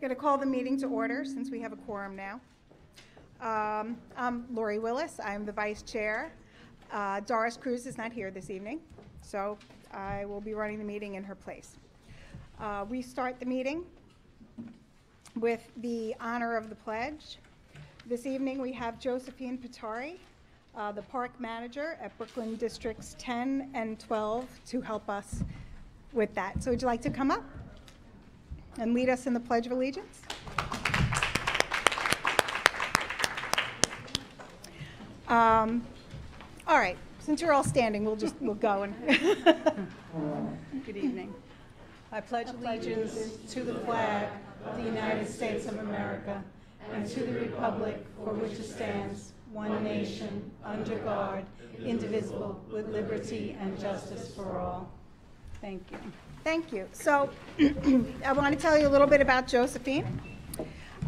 Going to call the meeting to order since we have a quorum now. Um, I'm Lori Willis. I'm the vice chair. Uh, Doris Cruz is not here this evening, so I will be running the meeting in her place. Uh, We start the meeting with the honor of the pledge. This evening, we have Josephine Patari, uh, the park manager at Brooklyn Districts 10 and 12, to help us with that. So would you like to come up and lead us in the Pledge of Allegiance? Um, All right, since you're all standing, we'll just, we'll go and. Good evening. I pledge allegiance to the flag of the United States of America and to the republic for which it stands, one nation, under God, indivisible, with liberty and justice for all. Thank you. Thank you. So I want to tell you a little bit about Josephine.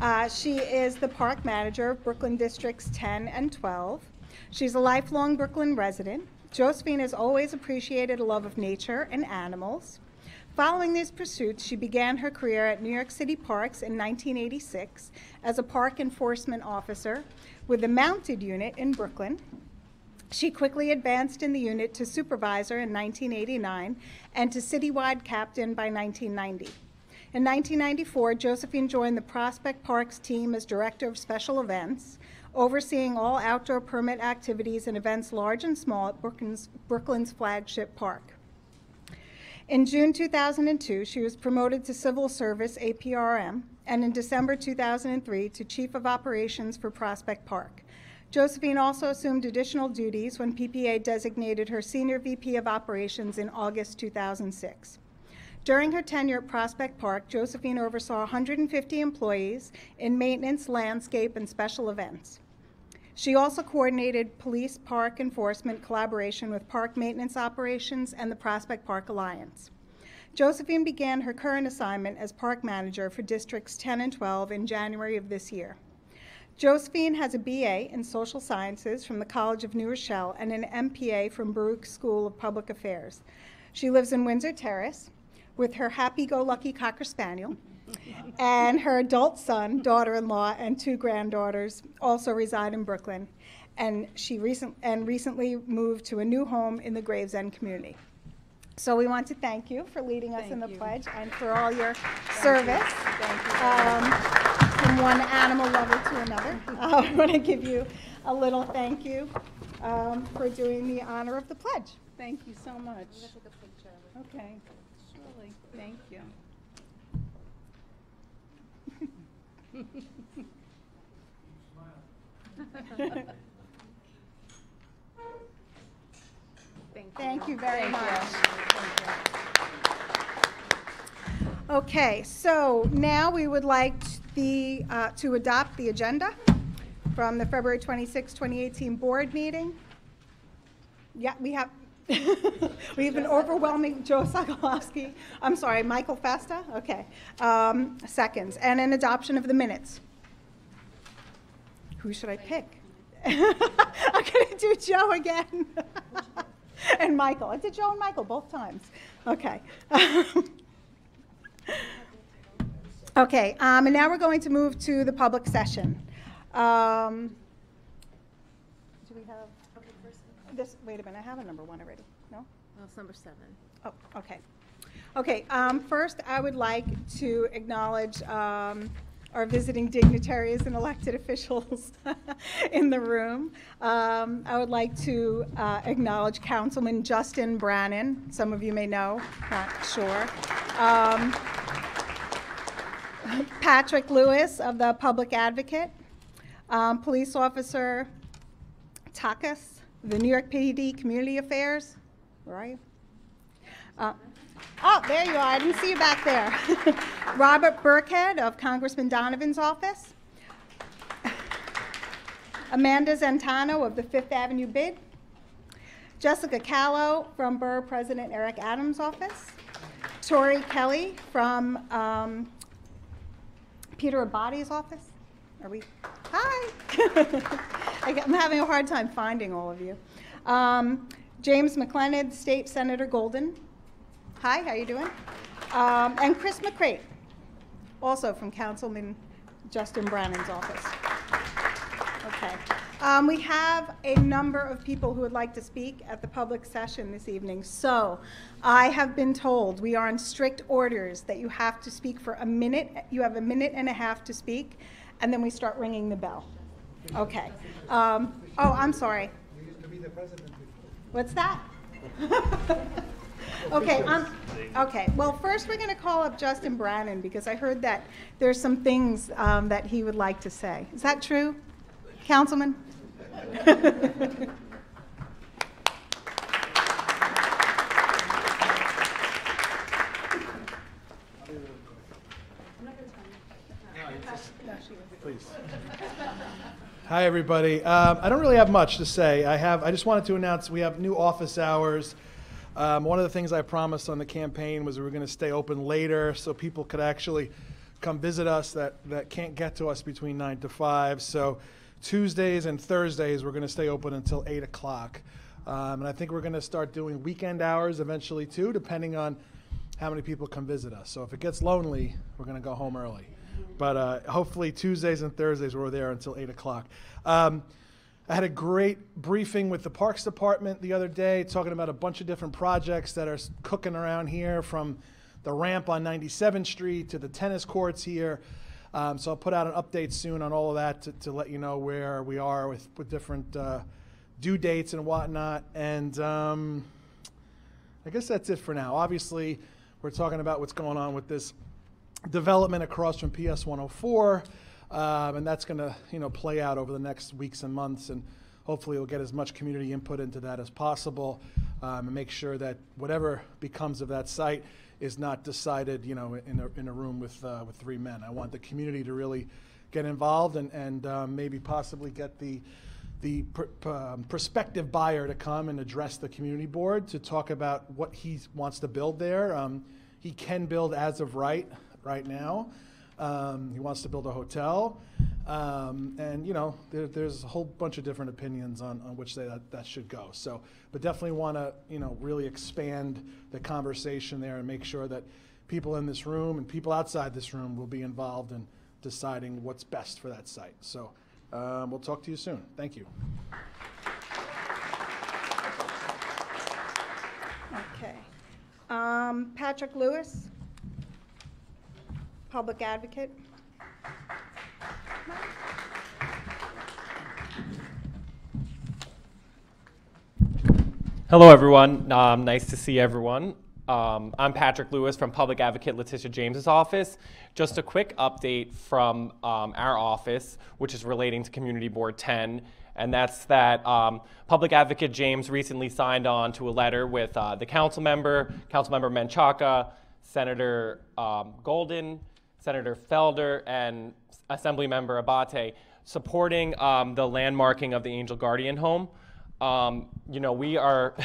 Uh, She is the park manager of Brooklyn Districts 10 and 12. She's a lifelong Brooklyn resident. Josephine has always appreciated a love of nature and animals. Following these pursuits, she began her career at New York City Parks in 1986 as a park enforcement officer with the Mounted Unit in Brooklyn. She quickly advanced in the unit to supervisor in 1989 and to citywide captain by 1990. In 1994, Josephine joined the Prospect Parks team as director of special events, overseeing all outdoor permit activities and events large and small at Brooklyn's, Brooklyn's flagship park. In June 2002, she was promoted to Civil Service APRM, and in December 2003 to Chief of Operations for Prospect Park. Josephine also assumed additional duties when PPA designated her Senior VP of Operations in August 2006. During her tenure at Prospect Park, Josephine oversaw 150 employees in maintenance, landscape, and special events. She also coordinated police park enforcement collaboration with park maintenance operations and the Prospect Park Alliance. Josephine began her current assignment as park manager for Districts 10 and 12 in January of this year. Josephine has a BA in Social Sciences from the College of New Rochelle and an MPA from Baruch School of Public Affairs. She lives in Windsor Terrace with her happy-go-lucky Cocker Spaniel, and her adult son, daughter-in-law, and two granddaughters also reside in Brooklyn. And she recent, and recently moved to a new home in the Gravesend community. So we want to thank you for leading us in the you. pledge and for all your service. Thank you. From one animal lover to another. I want to give you a little thank you um, for doing the honor of the pledge. Thank you so much. Okay, surely, thank you. Thank you very Thank much. you. Okay, so now we would like the, uh, to adopt the agenda from the February 26, 2018 board meeting. Yeah, we have, we have an overwhelming, Joe Sokolowski, I'm sorry, Michael Festa, okay, um, seconds, and an adoption of the minutes. Who should I pick? I'm gonna do Joe again. And Michael, I did Joe and Michael both times, okay. Okay, um, and now we're going to move to the public session. Um, Do we have, this, wait a minute, I have a number one already, no? Well, it's number seven. Oh, okay. Okay, um, first, I would like to acknowledge, um, our visiting dignitaries and elected officials in the room. Um, I would like to, uh, acknowledge Councilman Justin Brannan. some of you may know, not sure. Um, Patrick Lewis of the Public Advocate, um, Police Officer Takas, the New York PD Community Affairs, you? Uh, Oh, there you are, I didn't see you back there. Robert Burkhead of Congressman Donovan's office. Amanda Zentano of the Fifth Avenue Bid. Jessica Callow from Borough President Eric Adams' office. Tori Kelly from um, Peter Abbate's office. Are we? Hi. I'm having a hard time finding all of you. Um, James McLennan, State Senator Golden. Hi, how are you doing? Um, and Chris McCreight. also from Councilman Justin Brannan's office. Okay. Um, we have a number of people who would like to speak at the public session this evening. So I have been told we are on strict orders that you have to speak for a minute. You have a minute and a half to speak, and then we start ringing the bell. Okay. Um, oh, I'm sorry. What's that? Okay, um, okay, well, first we're gonna call up Justin Brannan, because I heard that there's some things, um, that he would like to say. Is that true, Councilman? Hi, everybody. Um, I don't really have much to say. I have. I just wanted to announce we have new office hours. Um, one of the things I promised on the campaign was we were going to stay open later so people could actually come visit us that, that can't get to us between 9 to 5. So Tuesdays and Thursdays, we're going to stay open until 8 o'clock. Um, and I think we're going to start doing weekend hours eventually, too, depending on how many people come visit us. So if it gets lonely, we're going to go home early. But uh, hopefully Tuesdays and Thursdays we're there until eight o'clock. Um, I had a great briefing with the Parks Department the other day, talking about a bunch of different projects that are cooking around here, from the ramp on 97th Street to the tennis courts here. Um, so I'll put out an update soon on all of that to, to let you know where we are with, with different uh, due dates and whatnot. And um, I guess that's it for now. Obviously, we're talking about what's going on with this development across from PS 104, um, and that's going to you know play out over the next weeks and months, and hopefully we'll get as much community input into that as possible, um, and make sure that whatever becomes of that site is not decided you know in a, in a room with uh, with three men. I want the community to really get involved and and um, maybe possibly get the the pr- um, prospective buyer to come and address the community board to talk about what he wants to build there. Um, he can build as of right right now. Um, he wants to build a hotel, um, and you know there, there's a whole bunch of different opinions on, on which they, that, that should go. So, but definitely want to you know really expand the conversation there and make sure that people in this room and people outside this room will be involved in deciding what's best for that site. So, um, we'll talk to you soon. Thank you. Okay. Um, Patrick Lewis, Public Advocate. Hello, everyone. Um, nice to see everyone. Um, I'm Patrick Lewis from Public Advocate Letitia James's office. Just a quick update from um, our office, which is relating to Community Board 10, and that's that um, Public Advocate James recently signed on to a letter with uh, the council member, Council Member Menchaca, Senator um, Golden, Senator Felder, and Assemblymember Abbate, supporting um, the landmarking of the Angel Guardian home. Um, you know, we are.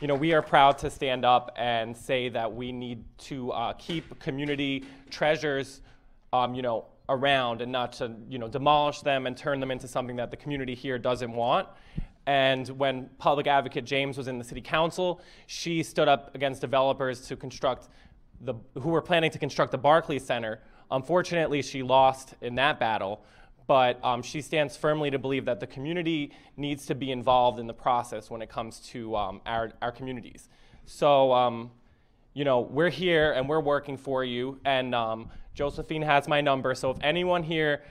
you know, we are proud to stand up and say that we need to uh, keep community treasures, um, you know, around and not to, you know, demolish them and turn them into something that the community here doesn't want. And when Public Advocate James was in the City Council, she stood up against developers to construct the, who were planning to construct the Barclays Center. Unfortunately, she lost in that battle but um, she stands firmly to believe that the community needs to be involved in the process when it comes to um, our, our communities. So, um, you know, we're here and we're working for you, and um, Josephine has my number. So if anyone here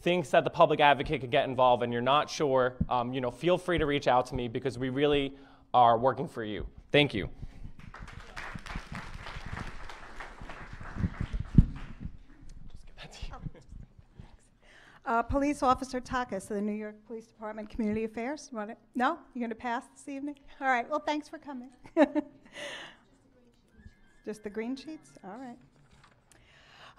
thinks that the public advocate could get involved and you're not sure, um, you know, feel free to reach out to me because we really are working for you. Thank you. Just give that to you. Uh, Police Officer Takas of the New York Police Department Community Affairs. You want it? No? You're going to pass this evening? All right. Well, thanks for coming. Just the green sheets? All right.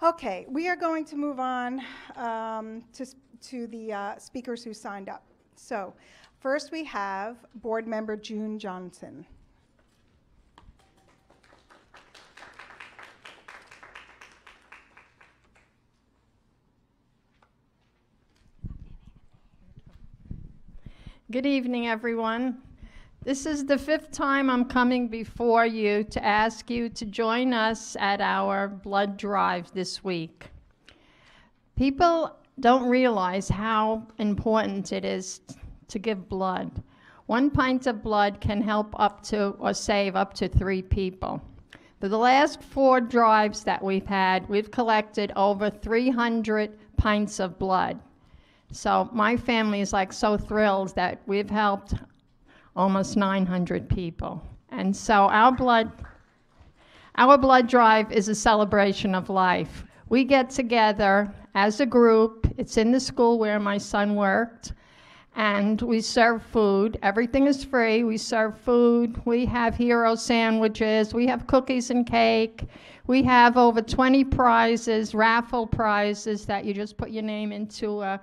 Okay, we are going to move on um, to, to the uh, speakers who signed up. So, first we have Board Member June Johnson. Good evening, everyone. This is the fifth time I'm coming before you to ask you to join us at our blood drive this week. People don't realize how important it is to give blood. One pint of blood can help up to or save up to three people. For the last four drives that we've had, we've collected over 300 pints of blood. So my family is like so thrilled that we've helped almost 900 people. And so our blood our blood drive is a celebration of life. We get together as a group. It's in the school where my son worked. And we serve food. Everything is free. We serve food. We have hero sandwiches. We have cookies and cake. We have over 20 prizes, raffle prizes that you just put your name into a,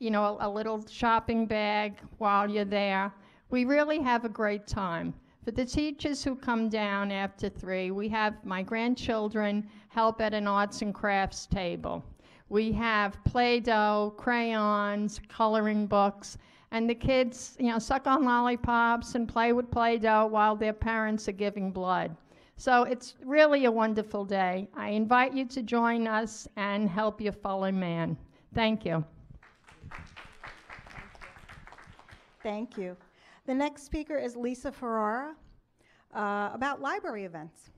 you know, a, a little shopping bag while you're there. We really have a great time. For the teachers who come down after three, we have my grandchildren help at an arts and crafts table. We have Play Doh, crayons, coloring books, and the kids, you know, suck on lollipops and play with Play Doh while their parents are giving blood. So it's really a wonderful day. I invite you to join us and help your fellow man. Thank you. Thank you. The next speaker is Lisa Ferrara uh, about library events.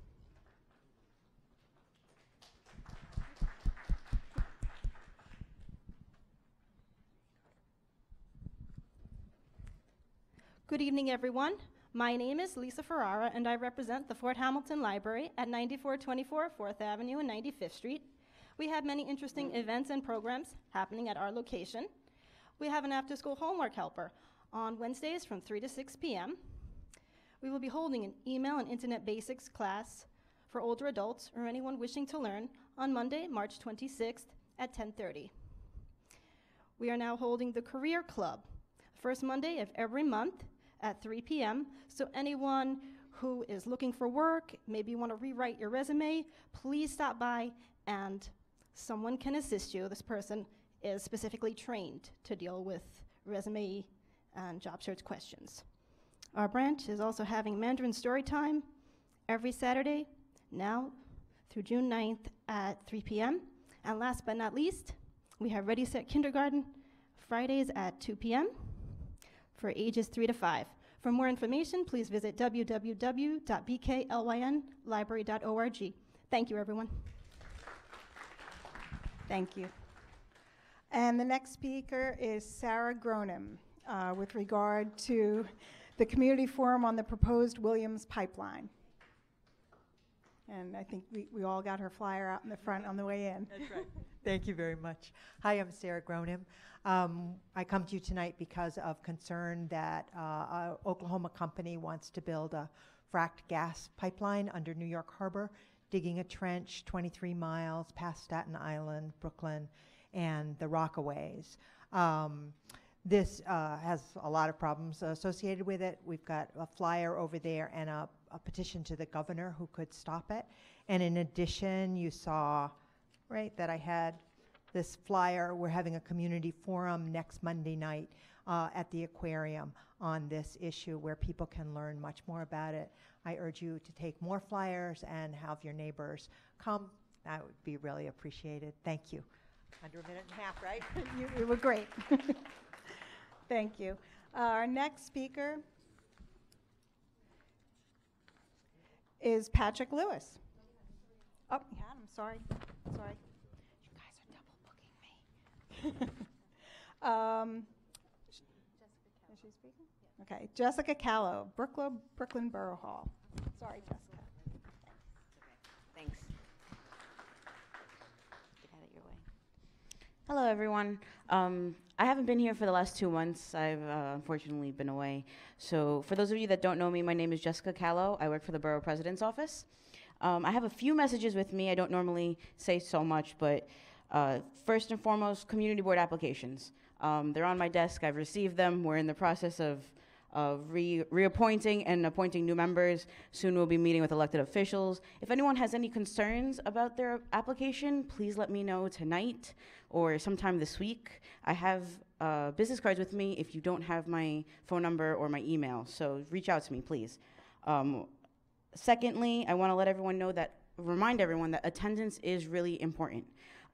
Good evening, everyone. My name is Lisa Ferrara, and I represent the Fort Hamilton Library at 9424 4th Avenue and 95th Street. We have many interesting events and programs happening at our location. We have an after school homework helper on Wednesdays from 3 to 6 p.m. We will be holding an email and internet basics class for older adults or anyone wishing to learn on Monday, March 26th at 10:30. We are now holding the Career Club, first Monday of every month at 3 p.m. So anyone who is looking for work, maybe you want to rewrite your resume, please stop by and someone can assist you. This person is specifically trained to deal with resume and job search questions. Our branch is also having Mandarin story time every Saturday, now through June 9th at 3 p.m. And last but not least, we have Ready Set Kindergarten Fridays at 2 p.m. for ages 3 to 5. For more information, please visit www.bklynlibrary.org. Thank you, everyone. Thank you. And the next speaker is Sarah Gronim uh, with regard to the community forum on the proposed Williams pipeline. And I think we, we all got her flyer out in the front on the way in. That's right. Thank you very much. Hi, I'm Sarah Gronim. Um, I come to you tonight because of concern that uh, Oklahoma company wants to build a fracked gas pipeline under New York Harbor, digging a trench 23 miles past Staten Island, Brooklyn, and the Rockaways. Um, this uh, has a lot of problems associated with it. We've got a flyer over there and a, a petition to the governor who could stop it. And in addition, you saw, right, that I had this flyer. We're having a community forum next Monday night uh, at the aquarium on this issue where people can learn much more about it. I urge you to take more flyers and have your neighbors come. That would be really appreciated. Thank you. Under a minute and a half, right? You, you were great. Thank you. Uh, Our next speaker is Patrick Lewis. Oh, yeah, I'm sorry, sorry. You guys are double booking me. Um, Is she speaking? Okay, Jessica Callow, Brooklyn, Brooklyn Borough Hall. Sorry, Jessica. Thanks. Get out of your way. Hello, everyone. Um, I haven't been here for the last two months. I've uh, unfortunately been away. So, for those of you that don't know me, my name is Jessica Callow. I work for the Borough President's Office. Um, I have a few messages with me. I don't normally say so much, but uh, first and foremost, community board applications. Um, they're on my desk. I've received them. We're in the process of of re- reappointing and appointing new members. Soon we'll be meeting with elected officials. If anyone has any concerns about their application, please let me know tonight or sometime this week. I have uh, business cards with me if you don't have my phone number or my email, so reach out to me, please. Um, secondly, I want to let everyone know that, remind everyone that attendance is really important.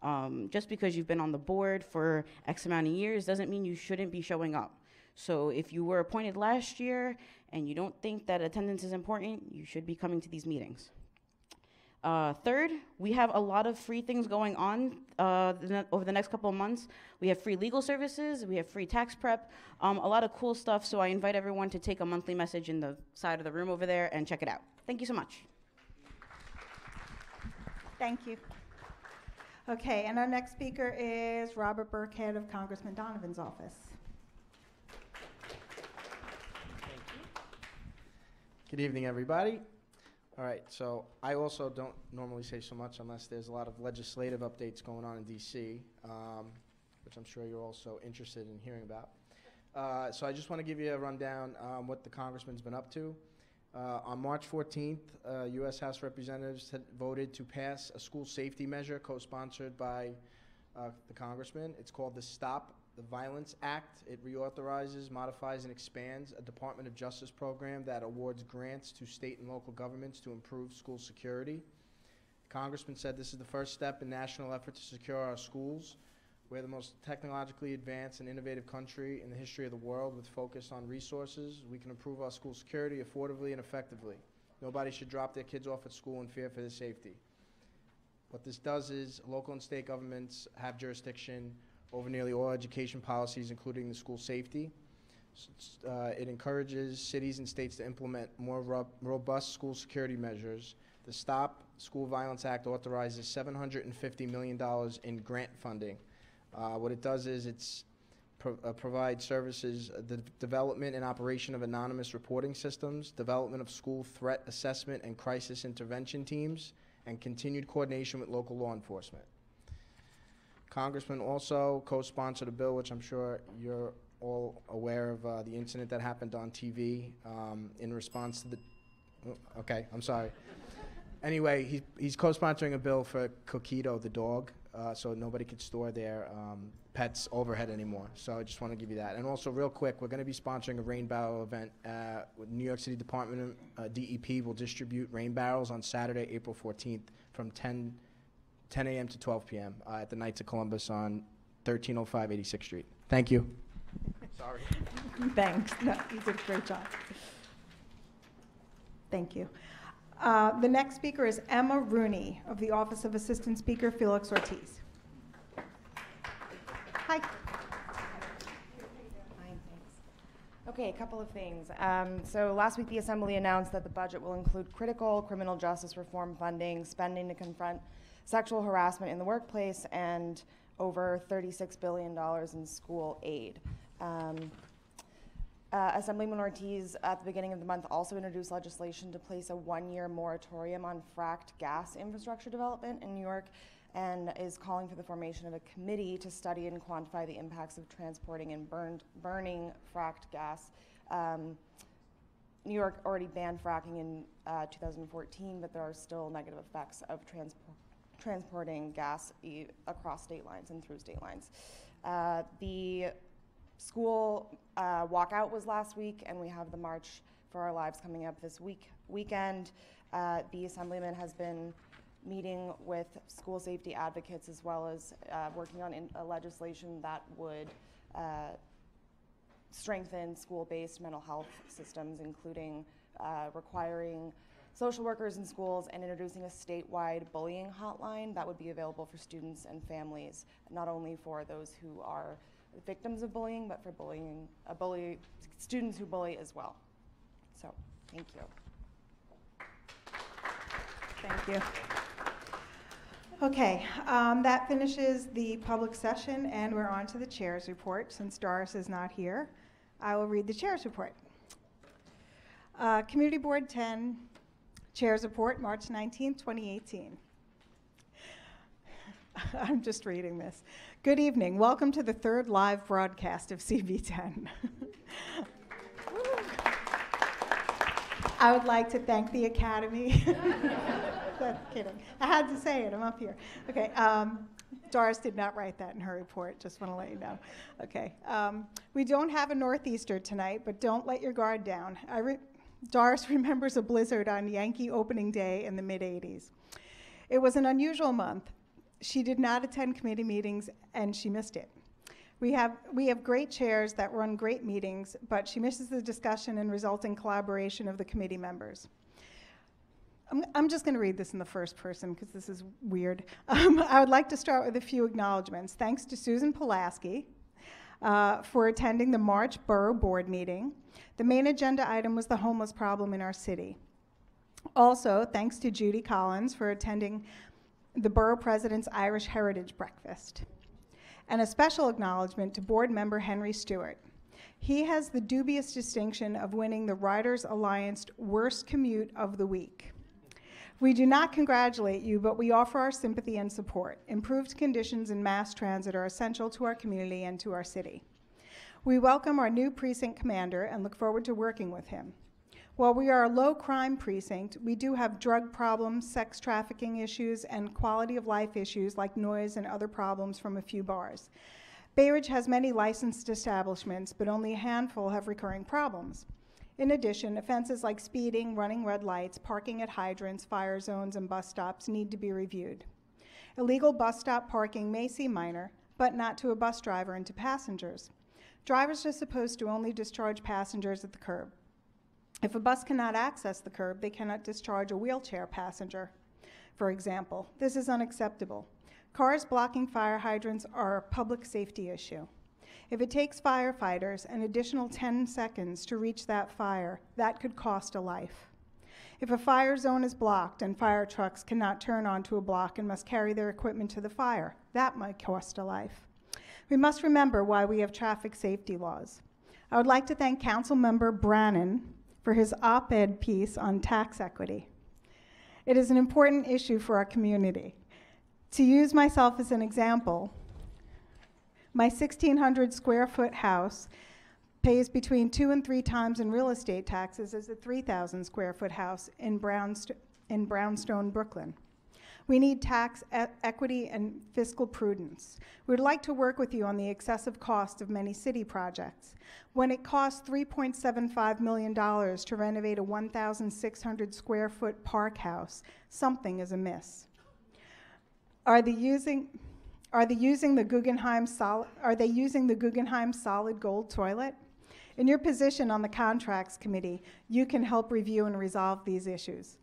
Um, just because you've been on the board for X amount of years doesn't mean you shouldn't be showing up. So if you were appointed last year and you don't think that attendance is important, you should be coming to these meetings. Uh, third, we have a lot of free things going on uh, the over the next couple of months. We have free legal services, we have free tax prep, um, a lot of cool stuff. So I invite everyone to take a monthly message in the side of the room over there and check it out. Thank you so much. Thank you. Okay, and our next speaker is Robert Burkhead of Congressman Donovan's office. Good evening, everybody. All right, so I also don't normally say so much unless there's a lot of legislative updates going on in DC, um, which I'm sure you're also interested in hearing about. Uh, so I just want to give you a rundown on what the congressman's been up to. Uh, on March 14th, uh, U.S. House Representatives had voted to pass a school safety measure co-sponsored by uh, the congressman. It's called the Stop the Violence Act. It reauthorizes, modifies, and expands a Department of Justice program that awards grants to state and local governments to improve school security. The congressman said this is the first step in national effort to secure our schools. We're the most technologically advanced and innovative country in the history of the world with focus on resources. We can improve our school security affordably and effectively. Nobody should drop their kids off at school in fear for their safety. What this does is local and state governments have jurisdiction over nearly all education policies, including the school safety. Uh, It encourages cities and states to implement more rob- robust school security measures. The Stop School Violence Act authorizes $750 million in grant funding. Uh, What it does is it pro- uh, provide services, uh, the development and operation of anonymous reporting systems, development of school threat assessment and crisis intervention teams, and continued coordination with local law enforcement. Congressman also co-sponsored a bill, which I'm sure you're all aware of, uh, the incident that happened on TV um, in response to the. oh, Okay, I'm sorry. Anyway, he, he's co-sponsoring a bill for Kokito, the dog, uh, so nobody could store their um, pets overhead anymore. So I just want to give you that. And also, real quick, we're going to be sponsoring a rain barrel event. Uh, with New York City Department of uh, DEP will distribute rain barrels on Saturday, April 14th, from 10 10 a.m. to 12 p.m. Uh, at the Knights of Columbus on 1305 86th Street. Thank you. Sorry. Thanks. No, you did a great job. Thank you. Uh, The next speaker is Emma Rooney of the Office of Assistant Speaker Felix Ortiz. Hi. Okay, a couple of things. Um, so last week, the Assembly announced that the budget will include critical criminal justice reform funding, spending to confront sexual harassment in the workplace, and over $36 billion in school aid. Um, uh, Assemblyman Ortiz, at the beginning of the month, also introduced legislation to place a one-year moratorium on fracked gas infrastructure development in New York, and is calling for the formation of a committee to study and quantify the impacts of transporting and burned, burning fracked gas. Um, New York already banned fracking in uh, 2014, but there are still negative effects of transport transporting gas e- across state lines and through state lines. Uh, the school uh, walkout was last week, and we have the March for Our Lives coming up this week weekend. Uh, the Assemblyman has been meeting with school safety advocates as well as uh, working on legislation that would uh, strengthen school-based mental health systems, including uh, requiring social workers in schools and introducing a statewide bullying hotline that would be available for students and families, not only for those who are victims of bullying, but for bullying, uh, bully, students who bully as well. So, thank you. Thank you. Okay, um, that finishes the public session, and we're on to the chair's report. Since Doris is not here, I will read the chair's report. Uh, Community Board 10, Chair's Report, March 19, 2018. I'm just reading this. Good evening. Welcome to the third live broadcast of CB10. I would like to thank the Academy. That's kidding. I had to say it. I'm up here. Okay. Um, Doris did not write that in her report. Just want to let you know. Okay. Um, we don't have a northeaster tonight, but don't let your guard down. I Doris remembers a blizzard on Yankee opening day in the mid 80s. It was an unusual month. She did not attend committee meetings and she missed it. We have, we have great chairs that run great meetings, but she misses the discussion and resulting collaboration of the committee members. I'm, I'm just going to read this in the first person because this is weird. Um, I would like to start with a few acknowledgments. Thanks to Susan Pulaski uh, for attending the March Borough Board meeting. The main agenda item was the homeless problem in our city. Also, thanks to Judy Collins for attending the Borough President's Irish Heritage Breakfast. And a special acknowledgement to board member Henry Stewart. He has the dubious distinction of winning the Riders Alliance Worst Commute of the Week. We do not congratulate you, but we offer our sympathy and support. Improved conditions in mass transit are essential to our community and to our city. We welcome our new precinct commander and look forward to working with him. While we are a low crime precinct, we do have drug problems, sex trafficking issues, and quality of life issues like noise and other problems from a few bars. Bay Ridge has many licensed establishments, but only a handful have recurring problems. In addition, offenses like speeding, running red lights, parking at hydrants, fire zones, and bus stops need to be reviewed. Illegal bus stop parking may seem minor, but not to a bus driver and to passengers. Drivers are supposed to only discharge passengers at the curb. If a bus cannot access the curb, they cannot discharge a wheelchair passenger, for example. This is unacceptable. Cars blocking fire hydrants are a public safety issue. If it takes firefighters an additional 10 seconds to reach that fire, that could cost a life. If a fire zone is blocked and fire trucks cannot turn onto a block and must carry their equipment to the fire, that might cost a life. We must remember why we have traffic safety laws. I would like to thank Council Member Brannan for his op ed piece on tax equity. It is an important issue for our community. To use myself as an example, my 1,600 square foot house pays between two and three times in real estate taxes as a 3,000 square foot house in, Brownst- in Brownstone, Brooklyn. We need tax e- equity and fiscal prudence. We'd like to work with you on the excessive cost of many city projects. When it costs $3.75 million to renovate a 1,600 square foot park house, something is amiss. Are the using, are they using the Guggenheim sol- are they using the Guggenheim solid gold toilet? In your position on the contracts committee, you can help review and resolve these issues.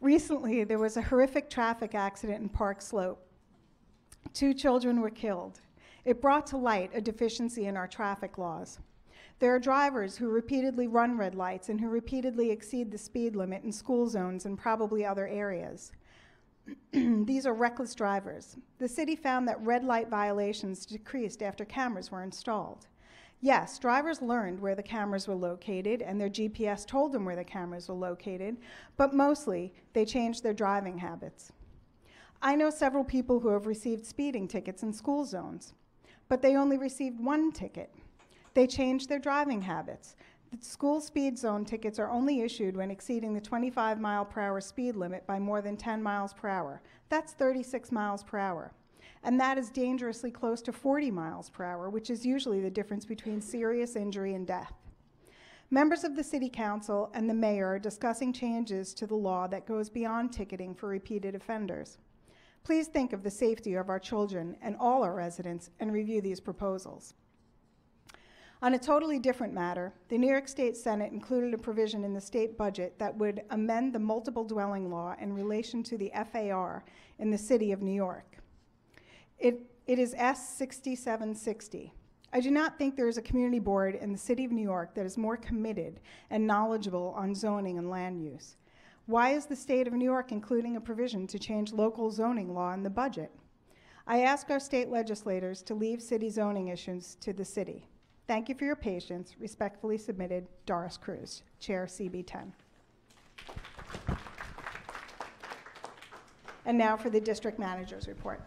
Recently, there was a horrific traffic accident in Park Slope. Two children were killed. It brought to light a deficiency in our traffic laws. There are drivers who repeatedly run red lights and who repeatedly exceed the speed limit in school zones and probably other areas. These are reckless drivers. The city found that red light violations decreased after cameras were installed. Yes, drivers learned where the cameras were located and their GPS told them where the cameras were located, but mostly they changed their driving habits. I know several people who have received speeding tickets in school zones, but they only received one ticket. They changed their driving habits. The school speed zone tickets are only issued when exceeding the 25 mile per hour speed limit by more than 10 miles per hour. That's 36 miles per hour and that is dangerously close to 40 miles per hour, which is usually the difference between serious injury and death. Members of the City Council and the Mayor are discussing changes to the law that goes beyond ticketing for repeated offenders. Please think of the safety of our children and all our residents and review these proposals. On a totally different matter, the New York State Senate included a provision in the state budget that would amend the multiple dwelling law in relation to the FAR in the city of New York. It, it is S6760. I do not think there is a community board in the city of New York that is more committed and knowledgeable on zoning and land use. Why is the state of New York including a provision to change local zoning law in the budget? I ask our state legislators to leave city zoning issues to the city. Thank you for your patience. Respectfully submitted, Doris Cruz, Chair CB10. And now for the district manager's report.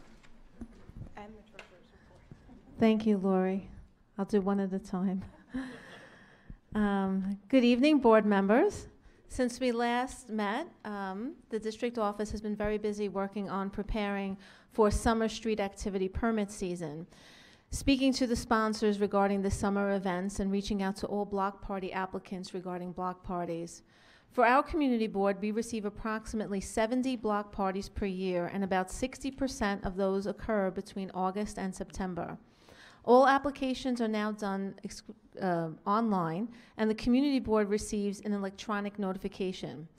And the treasurer's report. Thank you, Lori. I'll do one at a time. Um, Good evening, board members. Since we last met, um, the district office has been very busy working on preparing for summer street activity permit season. Speaking to the sponsors regarding the summer events and reaching out to all block party applicants regarding block parties. For our community board, we receive approximately 70 block parties per year, and about 60% of those occur between August and September. All applications are now done uh, online, and the community board receives an electronic notification.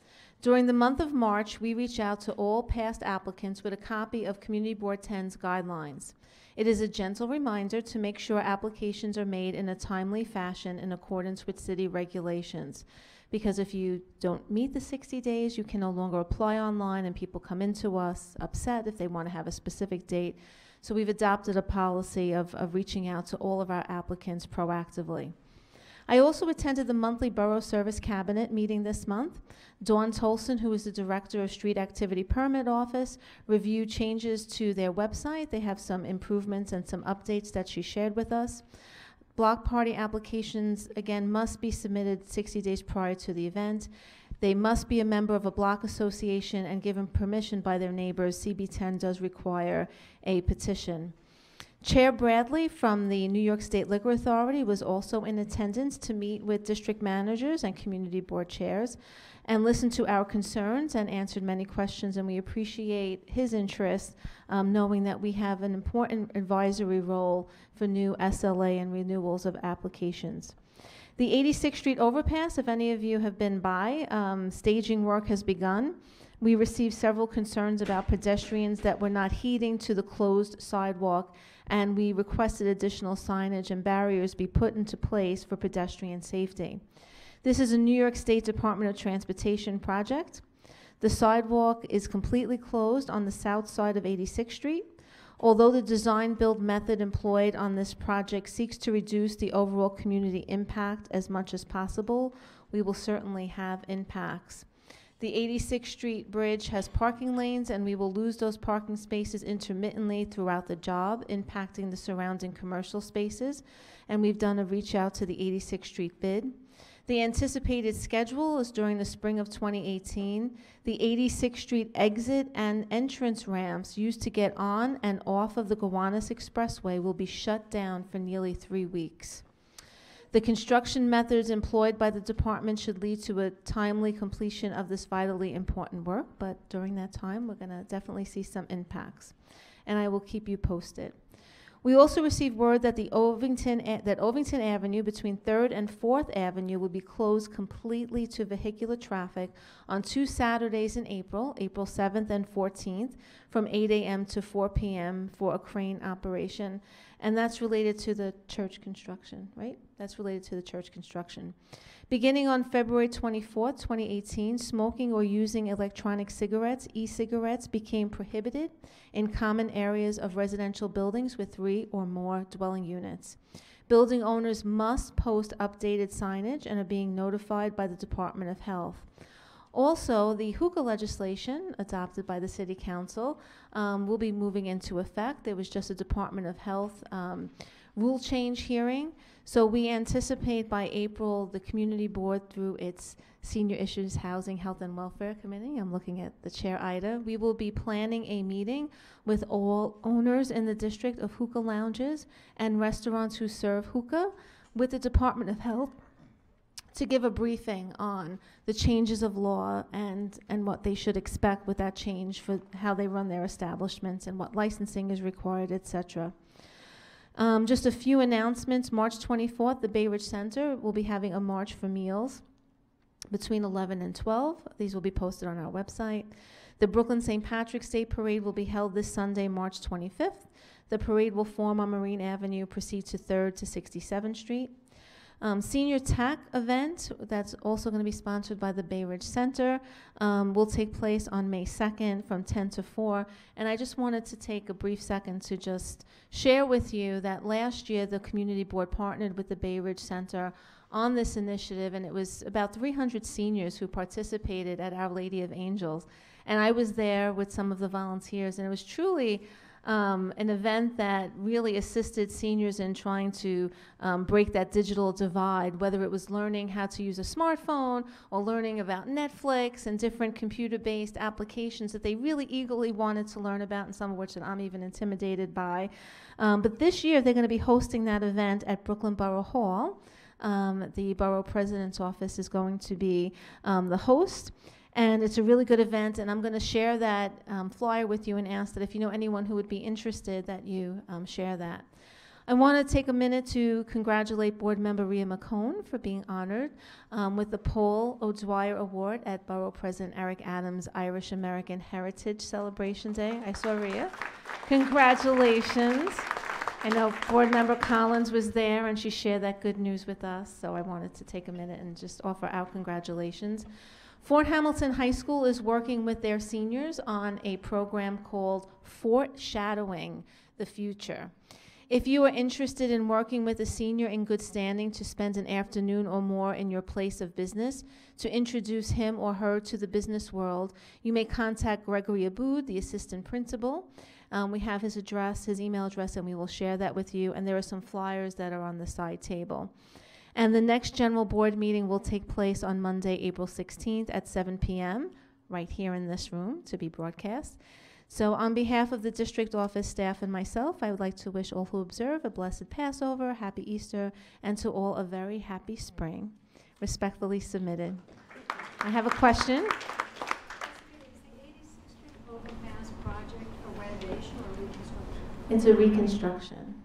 During the month of March, we reach out to all past applicants with a copy of Community Board 10's guidelines. It is a gentle reminder to make sure applications are made in a timely fashion in accordance with city regulations. Because if you don't meet the 60 days, you can no longer apply online, and people come into us upset if they want to have a specific date. So we've adopted a policy of, of reaching out to all of our applicants proactively. I also attended the monthly Borough Service Cabinet meeting this month. Dawn Tolson, who is the Director of Street Activity Permit Office, reviewed changes to their website. They have some improvements and some updates that she shared with us. Block party applications, again, must be submitted 60 days prior to the event. They must be a member of a block association and given permission by their neighbors. CB10 does require a petition. Chair Bradley from the New York State Liquor Authority was also in attendance to meet with district managers and community board chairs and listened to our concerns and answered many questions. And we appreciate his interest, um, knowing that we have an important advisory role for new SLA and renewals of applications. The 86th Street overpass, if any of you have been by, um, staging work has begun. We received several concerns about pedestrians that were not heeding to the closed sidewalk, and we requested additional signage and barriers be put into place for pedestrian safety. This is a New York State Department of Transportation project. The sidewalk is completely closed on the south side of 86th Street. Although the design build method employed on this project seeks to reduce the overall community impact as much as possible, we will certainly have impacts. The 86th Street Bridge has parking lanes, and we will lose those parking spaces intermittently throughout the job, impacting the surrounding commercial spaces. And we've done a reach out to the 86th Street bid. The anticipated schedule is during the spring of 2018. The 86th Street exit and entrance ramps used to get on and off of the Gowanus Expressway will be shut down for nearly three weeks. The construction methods employed by the department should lead to a timely completion of this vitally important work, but during that time, we're going to definitely see some impacts. And I will keep you posted. We also received word that the Ovington, A- that Ovington Avenue between 3rd and 4th Avenue will be closed completely to vehicular traffic on two Saturdays in April, April 7th and 14th, from 8 a.m. to 4 p.m. for a crane operation. And that's related to the church construction, right? That's related to the church construction. Beginning on February 24, 2018, smoking or using electronic cigarettes, e cigarettes, became prohibited in common areas of residential buildings with three or more dwelling units. Building owners must post updated signage and are being notified by the Department of Health. Also, the hookah legislation adopted by the City Council um, will be moving into effect. There was just a Department of Health um, rule change hearing. So we anticipate by April, the community board through its Senior Issues Housing, Health and Welfare Committee, I'm looking at the chair Ida, we will be planning a meeting with all owners in the district of hookah lounges and restaurants who serve hookah with the Department of Health to give a briefing on the changes of law and, and what they should expect with that change for how they run their establishments and what licensing is required, et cetera. Um, just a few announcements. March 24th, the Bay Ridge Center will be having a March for Meals between 11 and 12. These will be posted on our website. The Brooklyn St. Patrick's Day Parade will be held this Sunday, March 25th. The parade will form on Marine Avenue, proceed to 3rd to 67th Street. Um, Senior Tech event that's also going to be sponsored by the Bay Ridge Center um, will take place on May 2nd from 10 to 4. And I just wanted to take a brief second to just share with you that last year the community board partnered with the Bay Ridge Center on this initiative, and it was about 300 seniors who participated at Our Lady of Angels. And I was there with some of the volunteers, and it was truly um, an event that really assisted seniors in trying to um, break that digital divide, whether it was learning how to use a smartphone or learning about Netflix and different computer based applications that they really eagerly wanted to learn about, and some of which that I'm even intimidated by. Um, but this year, they're going to be hosting that event at Brooklyn Borough Hall. Um, the borough president's office is going to be um, the host. And it's a really good event, and I'm going to share that um, flyer with you and ask that if you know anyone who would be interested, that you um, share that. I want to take a minute to congratulate Board Member Ria McCone for being honored um, with the Paul O'Dwyer Award at Borough President Eric Adams' Irish American Heritage Celebration Day. I saw Ria. Congratulations. I know Board Member Collins was there and she shared that good news with us, so I wanted to take a minute and just offer our congratulations. Fort Hamilton High School is working with their seniors on a program called Foreshadowing the Future. If you are interested in working with a senior in good standing to spend an afternoon or more in your place of business to introduce him or her to the business world, you may contact Gregory Aboud, the assistant principal. Um, we have his address, his email address, and we will share that with you. And there are some flyers that are on the side table. And the next general board meeting will take place on Monday, April 16th at 7 p.m., right here in this room to be broadcast. So, on behalf of the district office staff and myself, I would like to wish all who observe a blessed Passover, happy Easter, and to all a very happy spring. Respectfully submitted. I have a question. It's a reconstruction.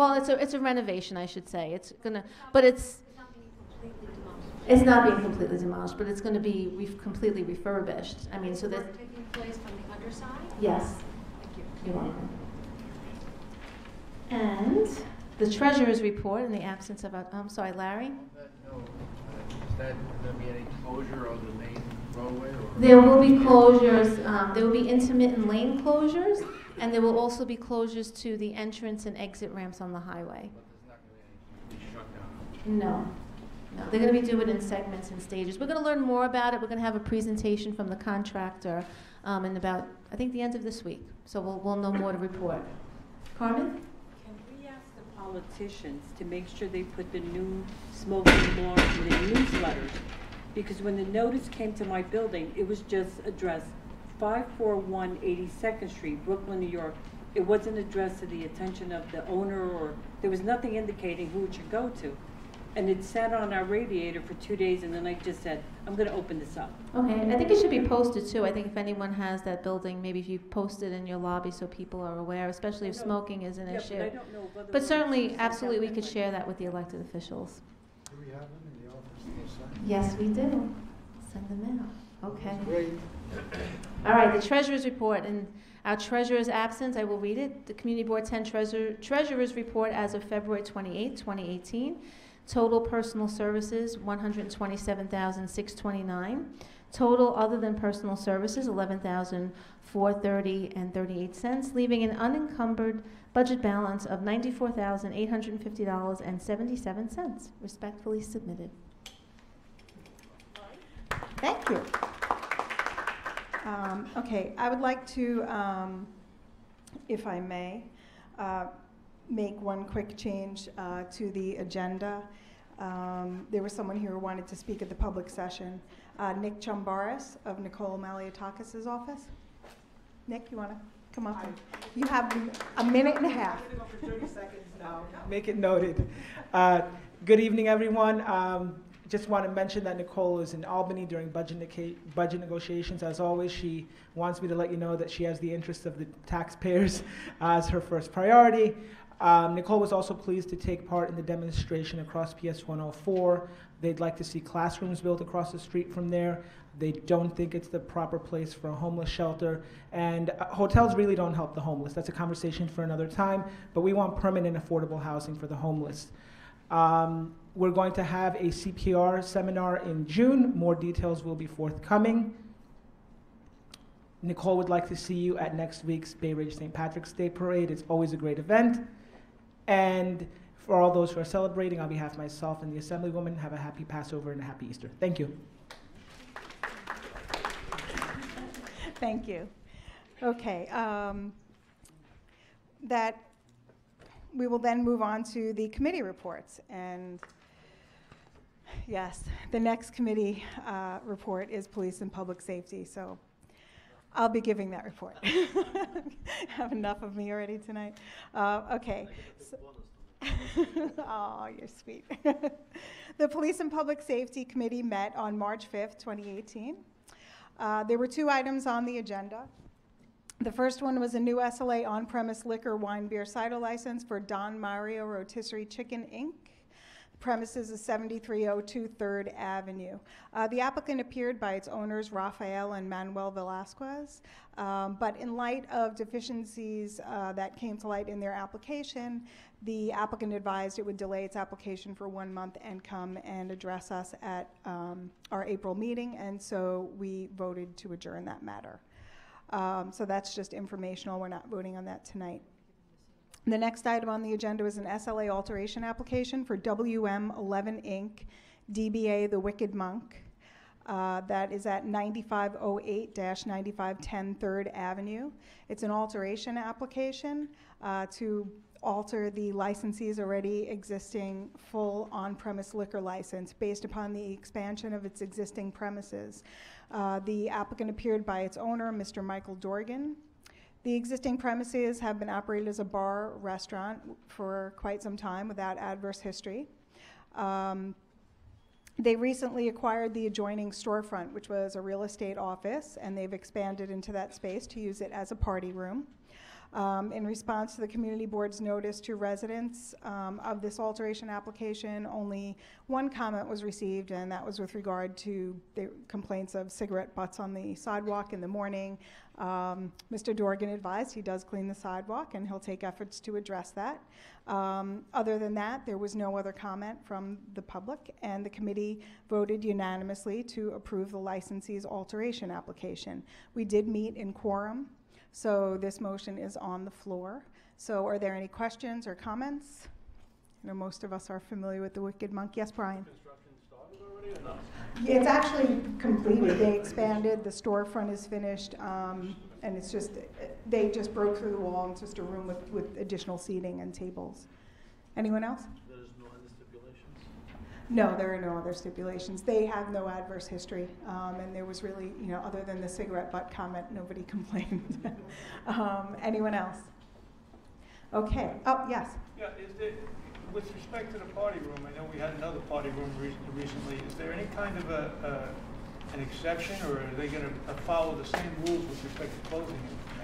Well, it's a, it's a renovation, I should say. It's gonna, but it's. It's not being completely demolished, but it's gonna be re- completely refurbished. I mean, so that. Taking place from the underside? Yes. Thank you. You're welcome. And the treasurer's report in the absence of, a- I'm sorry, Larry? No, uh, is that gonna be any closure of the main roadway or? There will be closures, um, there will be intermittent lane closures, and there will also be closures to the entrance and exit ramps on the highway. No, no, they're gonna be doing it in segments and stages. We're gonna learn more about it, we're gonna have a presentation from the contractor, um, in about, I think, the end of this week, so we'll, we'll know more to report. Carmen? Can we ask the politicians to make sure they put the new smoking law in the newsletters? Because when the notice came to my building, it was just addressed 541 82nd Street, Brooklyn, New York. It wasn't addressed to the attention of the owner or, there was nothing indicating who it should go to. And it sat on our radiator for two days and then I just said, I'm gonna open this up. Okay, I think it should be posted too. I think if anyone has that building, maybe if you post it in your lobby so people are aware, especially if I know. smoking is an Yeah, but issue. I don't know if other But certainly, have absolutely, we that could way. share that with the elected officials. Do we have them in the office? Yes, we do. Send them out. Okay. Great. All right, the treasurer's report. In our treasurer's absence, I will read it. The Community Board 10 treasurer, Treasurer's Report as of February 28, 2018. Total personal services, 127,629. Total other than personal services, 11,430 and 38 cents, leaving an unencumbered budget balance of $94,850 and 77 cents. Respectfully submitted. Thank you. Um, Okay, I would like to, um, if I may, uh, make one quick change uh, to the agenda. Um, There was someone here who wanted to speak at the public session. Uh, Nick Chumbaris of Nicole Maliotakis' office. Nick, you want to come up? You have a minute and a half. for 30 seconds now. Make it noted. Uh, Good evening, everyone. Just want to mention that Nicole is in Albany during budget neca- budget negotiations. As always, she wants me to let you know that she has the interests of the taxpayers as her first priority. Um, Nicole was also pleased to take part in the demonstration across PS 104. They'd like to see classrooms built across the street from there. They don't think it's the proper place for a homeless shelter. And uh, hotels really don't help the homeless. That's a conversation for another time. But we want permanent affordable housing for the homeless. Um, we're going to have a CPR seminar in June. More details will be forthcoming. Nicole would like to see you at next week's Bay Ridge St. Patrick's Day Parade. It's always a great event. And for all those who are celebrating, on behalf of myself and the Assemblywoman, have a happy Passover and a happy Easter. Thank you. Thank you. Okay. um, that we will then move on to the committee reports. And yes, the next committee uh, report is police and public safety. So I'll be giving that report. Have enough of me already tonight. Uh, okay. Oh, you're sweet. the Police and Public Safety Committee met on March 5th, 2018. Uh, there were two items on the agenda. The first one was a new SLA on-premise liquor, wine, beer, cider license for Don Mario Rotisserie Chicken, Inc. Premises is 7302 Third Avenue. Uh, The applicant appeared by its owners, Rafael and Manuel Velasquez, um, but in light of deficiencies uh, that came to light in their application, the applicant advised it would delay its application for one month and come and address us at um, our April meeting, and so we voted to adjourn that matter. Um, So that's just informational, we're not voting on that tonight. The next item on the agenda is an SLA alteration application for WM 11 Inc., DBA The Wicked Monk. Uh, That is at 9508-9510 Third Avenue. It's an alteration application uh, to alter the licensee's already existing full on-premise liquor license based upon the expansion of its existing premises. Uh, The applicant appeared by its owner, Mr. Michael Dorgan. The existing premises have been operated as a bar restaurant for quite some time without adverse history. Um, They recently acquired the adjoining storefront, which was a real estate office, and they've expanded into that space to use it as a party room. Um, In response to the community board's notice to residents um, of this alteration application, only one comment was received, and that was with regard to the complaints of cigarette butts on the sidewalk in the morning. Um, Mr. Dorgan advised he does clean the sidewalk, and he'll take efforts to address that. Um, Other than that, there was no other comment from the public, and the committee voted unanimously to approve the licensee's alteration application. We did meet in quorum, so this motion is on the floor. So are there any questions or comments? I know most of us are familiar with the Wicked Monk. Yes, Brian? It's actually completed. They expanded, the storefront is finished, um, and it's just, they just broke through the wall, and it's just a room with, with additional seating and tables. Anyone else? There's no other stipulations? No, there are no other stipulations. They have no adverse history, um, and there was really, you know, other than the cigarette butt comment, nobody complained. um, anyone else? Okay. Oh, yes. Yeah, is there, with respect to the party room, I know we had another party room re- recently, is there any kind of a, uh, an exception, or are they gonna uh, follow the same rules with respect to closing it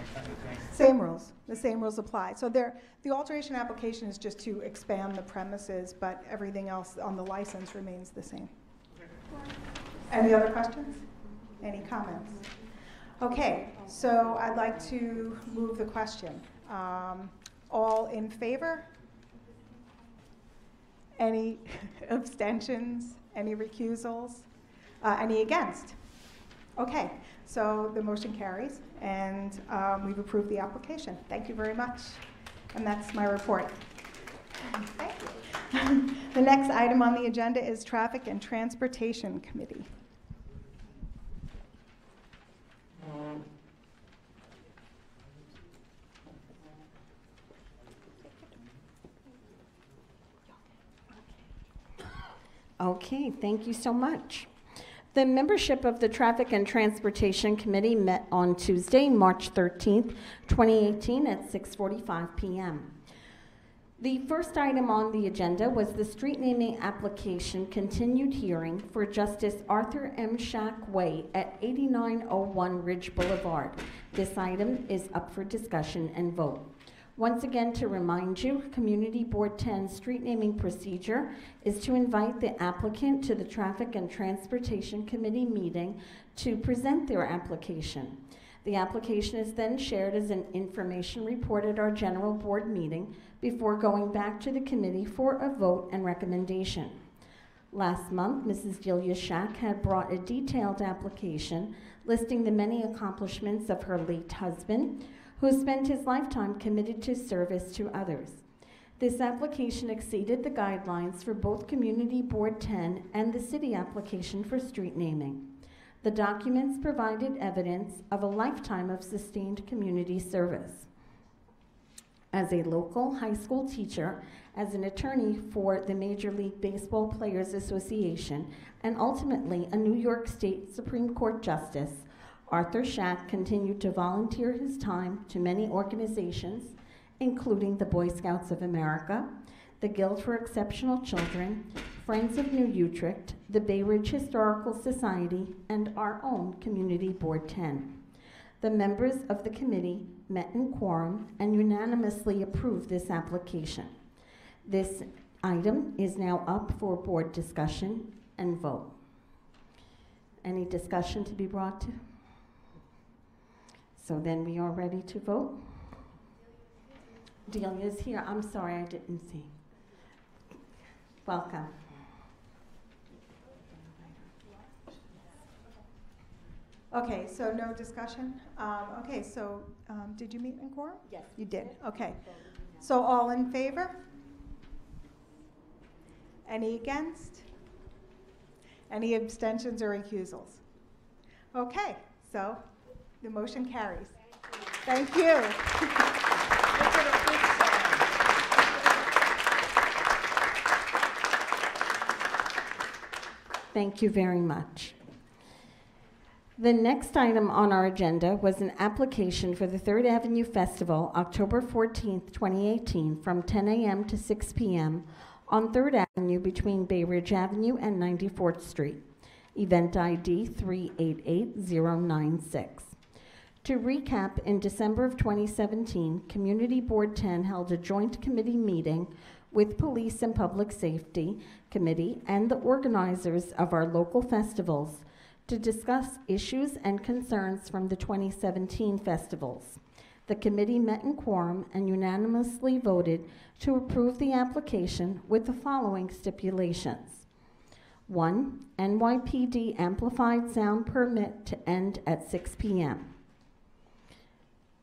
Same rules. The same rules apply. So there, the alteration application is just to expand the premises, but everything else on the license remains the same. Any other questions? Any comments? Okay, so I'd like to move the question. Um, all in favor? Any abstentions? Any recusals? Uh, any against? Okay, so the motion carries, and um, we've approved the application. Thank you very much. And that's my report. Thank you. The next item on the agenda is Traffic and Transportation Committee. Okay, thank you so much. The membership of the Traffic and Transportation Committee met on Tuesday, March 13th, 2018 at 6:45 PM. The first item on the agenda was the street naming application continued hearing for Justice Arthur M. Schack Way at 8901 Ridge Boulevard. This item is up for discussion and vote. Once again, to remind you, Community Board 10 street naming procedure is to invite the applicant to the Traffic and Transportation Committee meeting to present their application. The application is then shared as an information report at our general board meeting before going back to the committee for a vote and recommendation. Last month, Mrs. Delia Schack had brought a detailed application listing the many accomplishments of her late husband, who spent his lifetime committed to service to others. This application exceeded the guidelines for both Community Board 10 and the city application for street naming. The documents provided evidence of a lifetime of sustained community service. as a local high school teacher, as an attorney for the Major League Baseball Players Association, and ultimately a New York State Supreme Court Justice, Arthur Schack continued to volunteer his time to many organizations, including the Boy Scouts of America, the Guild for Exceptional Children, Friends of New Utrecht, the Bay Ridge Historical Society, and our own Community Board 10. The members of the committee met in quorum and unanimously approved this application. This item is now up for board discussion and vote. Any discussion to be brought to? So then we are ready to vote? Delia's here. I'm sorry, I didn't see. Welcome. Okay, so no discussion? Um, Okay, so um, did you meet in quorum? Yes. You did, okay. So all in favor? Any against? Any abstentions or recusals? Okay, so the motion carries. Thank you. Thank you Thank you very much. The next item on our agenda was an application for the Third Avenue Festival, October 14th, 2018, from 10 a.m. to 6 p.m. on Third Avenue between Bay Ridge Avenue and 94th Street. Event ID 388096. To recap, in December of 2017, Community Board 10 held a joint committee meeting with Police and Public Safety Committee and the organizers of our local festivals to discuss issues and concerns from the 2017 festivals. The committee met in quorum and unanimously voted to approve the application with the following stipulations. One, NYPD amplified sound permit to end at 6 p.m.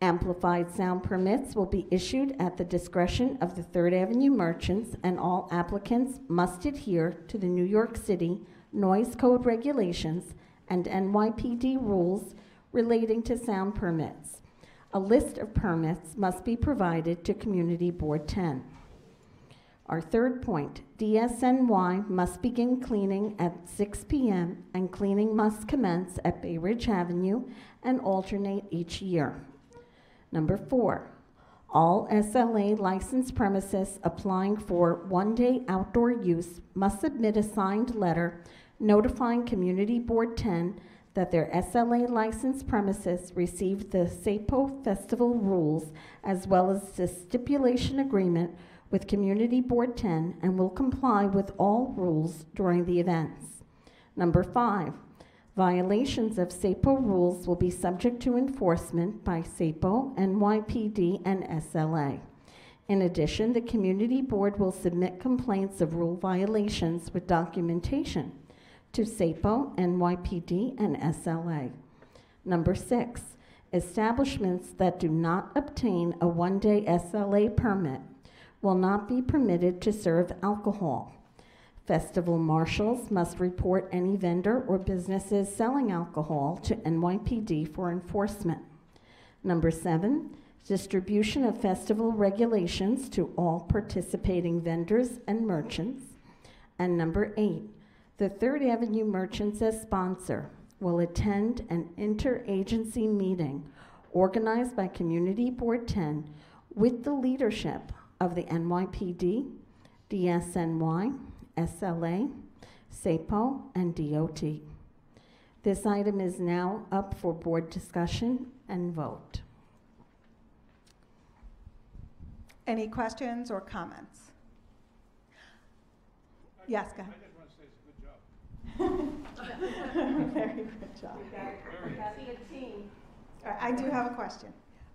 Amplified sound permits will be issued at the discretion of the Third Avenue merchants, and all applicants must adhere to the New York City noise code regulations and NYPD rules relating to sound permits. A list of permits must be provided to Community Board 10. Our third point, DSNY must begin cleaning at 6 p.m. and cleaning must commence at Bay Ridge Avenue and alternate each year. Number four, all SLA licensed premises applying for one-day outdoor use must submit a signed letter notifying Community Board 10 that their SLA licensed premises received the SAPO Festival rules as well as the stipulation agreement with Community Board 10 and will comply with all rules during the events. Number five, violations of SAPO rules will be subject to enforcement by SAPO, NYPD, and SLA. In addition, the Community Board will submit complaints of rule violations with documentation to SAPO, NYPD, and SLA. Number six, establishments that do not obtain a one-day SLA permit will not be permitted to serve alcohol. Festival marshals must report any vendor or businesses selling alcohol to NYPD for enforcement. Number seven, distribution of festival regulations to all participating vendors and merchants. And number eight, the Third Avenue Merchants as sponsor will attend an interagency meeting organized by Community Board 10 with the leadership of the NYPD, DSNY, SLA, SAPO, and DOT. This item is now up for board discussion and vote. Any questions or comments? Yes, go ahead. Very good job. All right, I do have a question.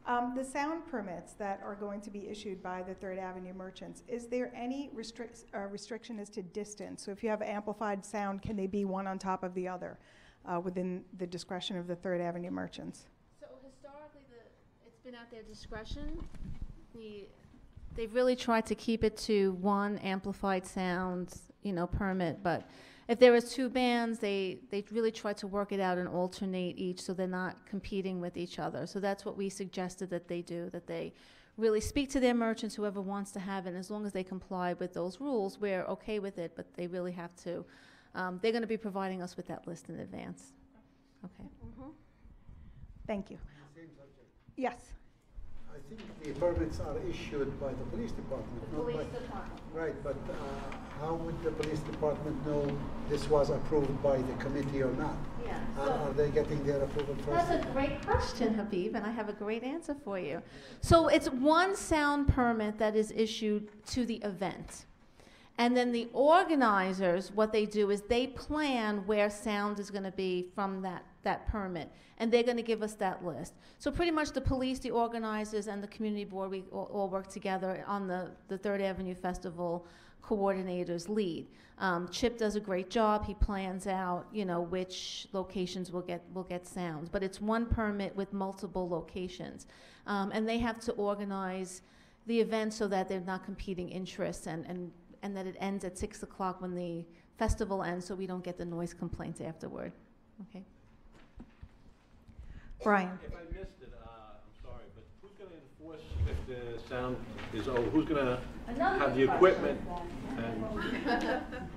Um, the sound permits that are going to be issued by the Third Avenue merchants, is there any restrict, uh, restriction as to distance? So if you have amplified sound, can they be one on top of the other uh, within the discretion of the Third Avenue merchants? So historically, the, it's been at their discretion. The, they've really tried to keep it to one amplified sound, you know, permit, but if there was two bands, they, they really try to work it out and alternate each so they're not competing with each other. So that's what we suggested that they do, that they really speak to their merchants, whoever wants to have it, and as long as they comply with those rules, we're okay with it, but they really have to. Um, they're going to be providing us with that list in advance. Okay. Thank you. Yes. I think the permits are issued by the police department, not by... Right, but uh, how would the police department know this was approved by the committee or not? Yeah, Are- so- Are they getting their approval first? That's a great question, Habib, and I have a great answer for you. So it's one sound permit that is issued to the event. And then the organizers, what they do is they plan where sound is going to be from that, that permit. And they're going to give us that list. So pretty much the police, the organizers, and the community board, we all, all work together on the, the Third Avenue Festival coordinators lead. Um, Chip does a great job. He plans out, you know, which locations will get will get sounds. But it's one permit with multiple locations, um, and they have to organize the event so that they're not competing interests and, and and that it ends at six o'clock when the festival ends, so we don't get the noise complaints afterward. Okay. Brian. If I missed it, uh, I'm sorry, but who's gonna enforce if the sound is over? Who's gonna have the equipment?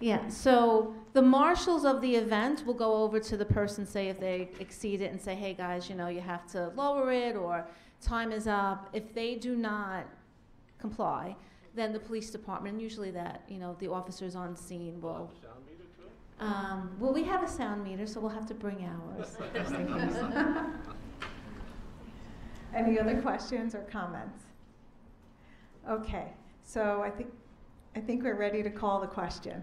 Yeah, so the marshals of the event will go over to the person, say if they exceed it, and say, hey guys, you know, you have to lower it, or time is up. If they do not comply, then the police department, and usually that, you know, the officers on scene will. Um, well, we have a sound meter, so we'll have to bring ours. just in case. Any other questions or comments? Okay, so I think, I think we're ready to call the question.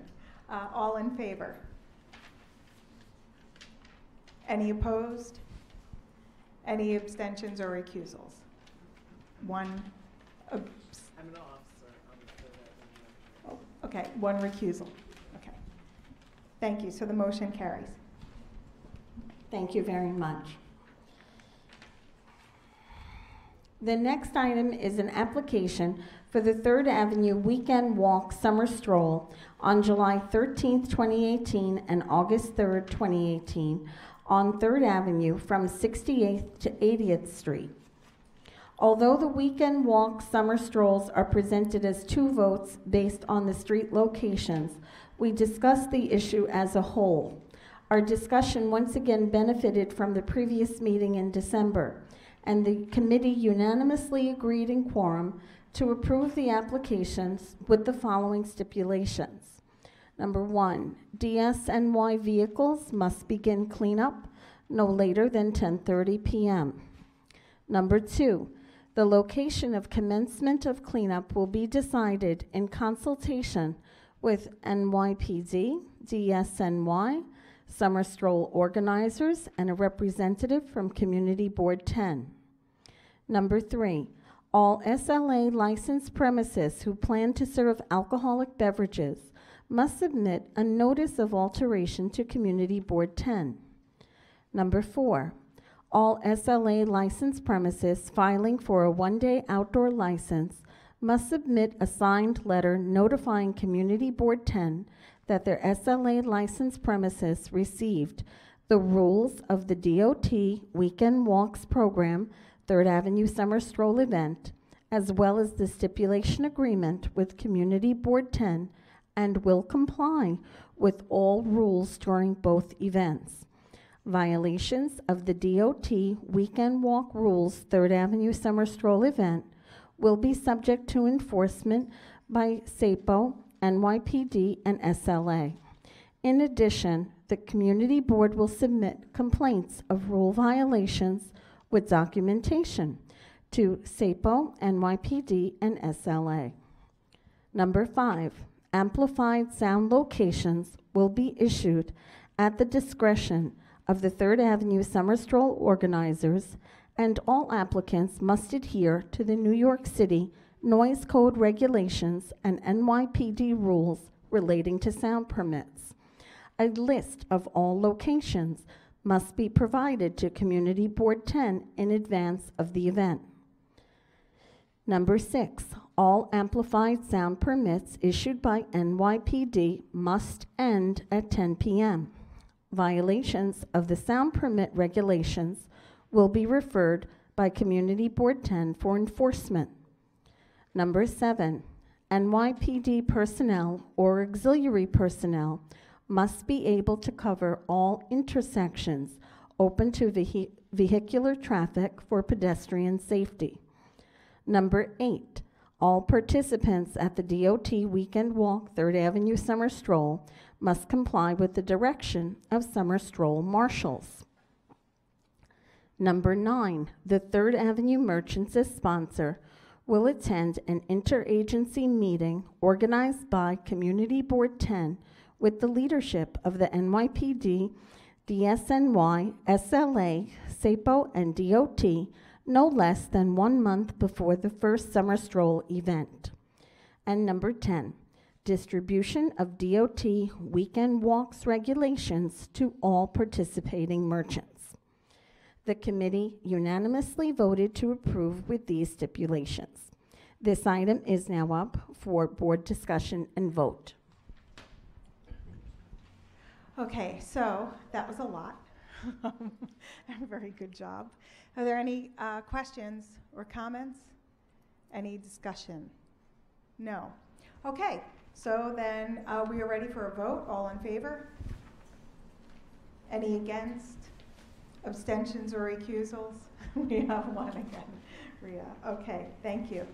Uh, All in favor? Any opposed? Any abstentions or recusals? One, abs- I'm an officer on the Third oh, okay, one recusal. Thank you, so the motion carries. Thank you very much. The next item is an application for the Third Avenue Weekend Walk Summer Stroll on July 13th, 2018 and August 3rd, 2018 on Third Avenue from 68th to 80th Street. Although the weekend walk summer strolls are presented as two votes based on the street locations, we discussed the issue as a whole. Our discussion once again benefited from the previous meeting in December, and the committee unanimously agreed in quorum to approve the applications with the following stipulations. Number one, DSNY vehicles must begin cleanup no later than 10:30 p.m. Number two, the location of commencement of cleanup will be decided in consultation with NYPD, DSNY, Summer Stroll organizers, and a representative from Community Board 10. Number three, all SLA licensed premises who plan to serve alcoholic beverages must submit a notice of alteration to Community Board 10. Number four, all SLA licensed premises filing for a one-day outdoor license must submit a signed letter notifying Community Board 10 that their SLA licensed premises received the rules of the DOT Weekend Walks Program, Third Avenue Summer Stroll event, as well as the stipulation agreement with Community Board 10 and will comply with all rules during both events. Violations of the DOT Weekend Walk Rules Third Avenue Summer Stroll event will be subject to enforcement by SAPO, NYPD, and SLA. In addition, the Community Board will submit complaints of rule violations with documentation to SAPO, NYPD, and SLA. Number five, amplified sound locations will be issued at the discretion of the Third Avenue Summer Stroll organizers, and all applicants must adhere to the New York City Noise Code regulations and NYPD rules relating to sound permits. A list of all locations must be provided to Community Board 10 in advance of the event. Number six, all amplified sound permits issued by NYPD must end at 10 p.m. Violations of the sound permit regulations will be referred by Community Board 10 for enforcement. Number seven, NYPD personnel or auxiliary personnel must be able to cover all intersections open to vehi- vehicular traffic for pedestrian safety. Number eight, all participants at the DOT Weekend Walk Third Avenue Summer Stroll must comply with the direction of Summer Stroll marshals. Number nine, the Third Avenue Merchants as sponsor will attend an interagency meeting organized by Community Board 10 with the leadership of the NYPD, DSNY, SLA, SAPO, and DOT no less than one month before the first summer stroll event. And number 10, distribution of DOT weekend walks regulations to all participating merchants. The committee unanimously voted to approve with these stipulations. This item is now up for board discussion and vote. Okay, so that was a lot. Very good job. Are there any uh, questions or comments? Any discussion? No. Okay, so then uh, we are ready for a vote. All in favor? Any against? Abstentions or recusals? we have one again. Rhea. Okay, thank you.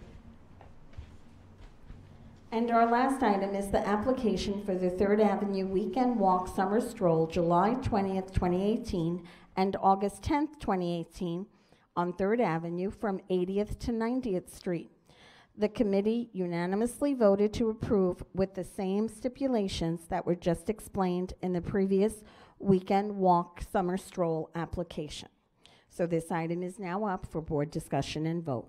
And our last item is the application for the Third Avenue Weekend Walk Summer Stroll, July 20th, 2018, and August 10th, 2018, on Third Avenue from 80th to 90th Street. The committee unanimously voted to approve with the same stipulations that were just explained in the previous Weekend Walk Summer Stroll application. So this item is now up for board discussion and vote.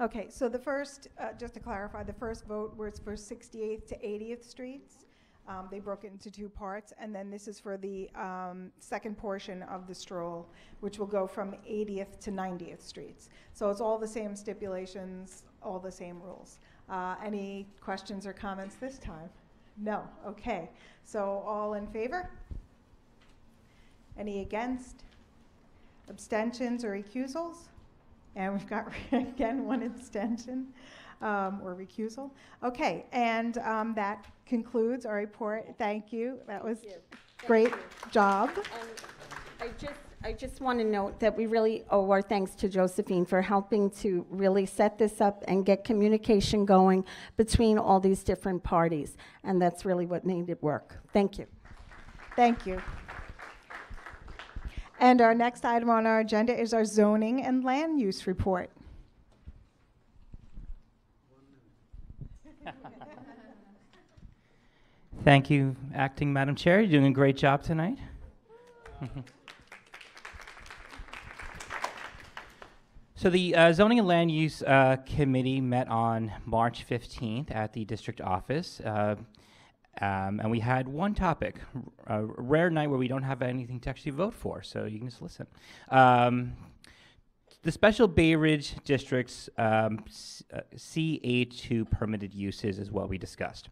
Okay, so the first, uh, just to clarify, the first vote was for 68th to 80th Streets. Um, They broke it into two parts, and then this is for the um, second portion of the stroll, which will go from 80th to 90th Streets. So it's all the same stipulations, all the same rules. Uh, Any questions or comments this time? No, okay. So all in favor? Any against? Abstentions or recusals? And we've got, again, one abstention um, or recusal. Okay, and um, that concludes our report. Thank you. That was great job. I just, I just want to note that we really owe our thanks to Josephine for helping to really set this up and get communication going between all these different parties. And that's really what made it work. Thank you. Thank you. And our next item on our agenda is our zoning and land use report. Thank you, Acting Madam Chair. You're doing a great job tonight. so, the uh, Zoning and Land Use uh, Committee met on March 15th at the district office. Uh, um, and we had one topic, a rare night where we don't have anything to actually vote for, so you can just listen. Um, the special Bay Ridge District's um, uh, C82 permitted uses is what we discussed.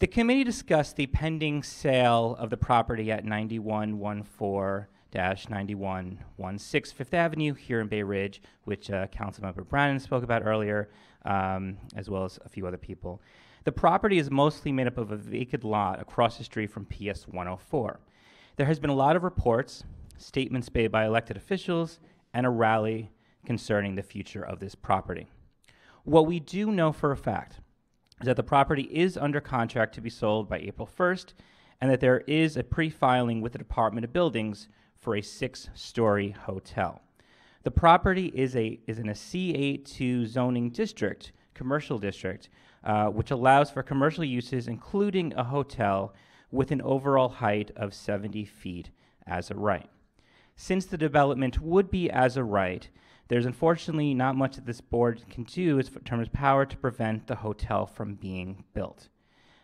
The committee discussed the pending sale of the property at 9114 9116 Fifth Avenue here in Bay Ridge, which uh, Councilmember Brannan spoke about earlier, um, as well as a few other people. The property is mostly made up of a vacant lot across the street from PS 104. There has been a lot of reports, statements made by elected officials, and a rally concerning the future of this property. What we do know for a fact is that the property is under contract to be sold by April 1st, and that there is a pre filing with the Department of Buildings for a six story hotel. The property is, a, is in a C82 zoning district, commercial district, uh, which allows for commercial uses, including a hotel, with an overall height of 70 feet as a right. Since the development would be as a right, there's unfortunately not much that this board can do in terms of power to prevent the hotel from being built.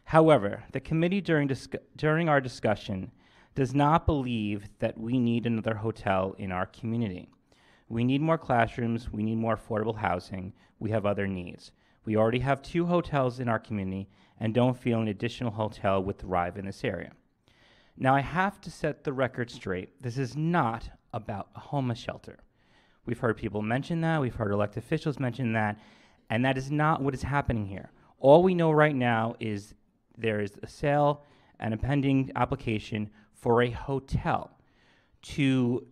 However, the committee during, during our discussion does not believe that we need another hotel in our community. We need more classrooms, we need more affordable housing, we have other needs. We already have two hotels in our community and don't feel an additional hotel would thrive in this area. Now, I have to set the record straight. This is not about a homeless shelter. We've heard people mention that. We've heard elected officials mention that. And that is not what is happening here. All we know right now is there is a sale and a pending application for a hotel to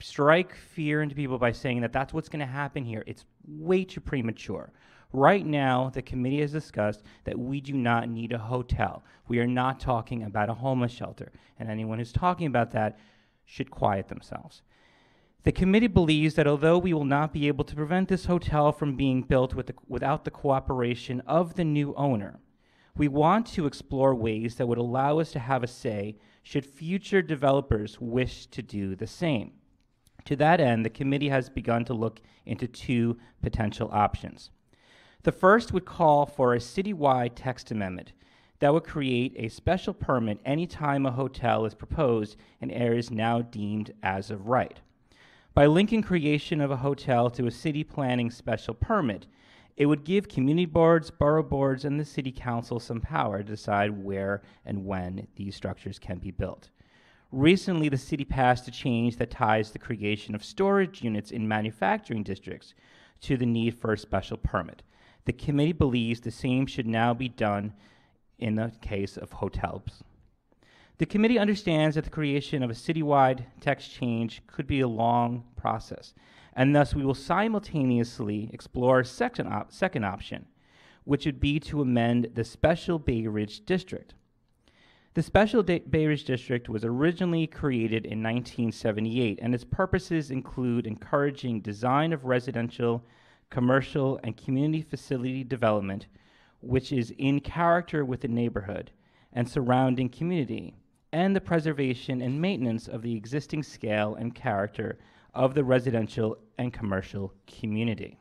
strike fear into people by saying that that's what's going to happen here. It's way too premature. Right now, the committee has discussed that we do not need a hotel. We are not talking about a homeless shelter. And anyone who's talking about that should quiet themselves. The committee believes that although we will not be able to prevent this hotel from being built with the, without the cooperation of the new owner, we want to explore ways that would allow us to have a say should future developers wish to do the same. To that end, the committee has begun to look into two potential options. The first would call for a citywide text amendment that would create a special permit anytime a hotel is proposed in areas now deemed as of right. By linking creation of a hotel to a city planning special permit, it would give community boards, borough boards, and the city council some power to decide where and when these structures can be built. Recently, the city passed a change that ties the creation of storage units in manufacturing districts to the need for a special permit. The committee believes the same should now be done in the case of hotels. The committee understands that the creation of a citywide text change could be a long process, and thus we will simultaneously explore a second, op- second option, which would be to amend the Special Bay Ridge District. The Special Da- Bay Ridge District was originally created in 1978, and its purposes include encouraging design of residential, commercial, and community facility development, which is in character with the neighborhood and surrounding community, and the preservation and maintenance of the existing scale and character of the residential and commercial community.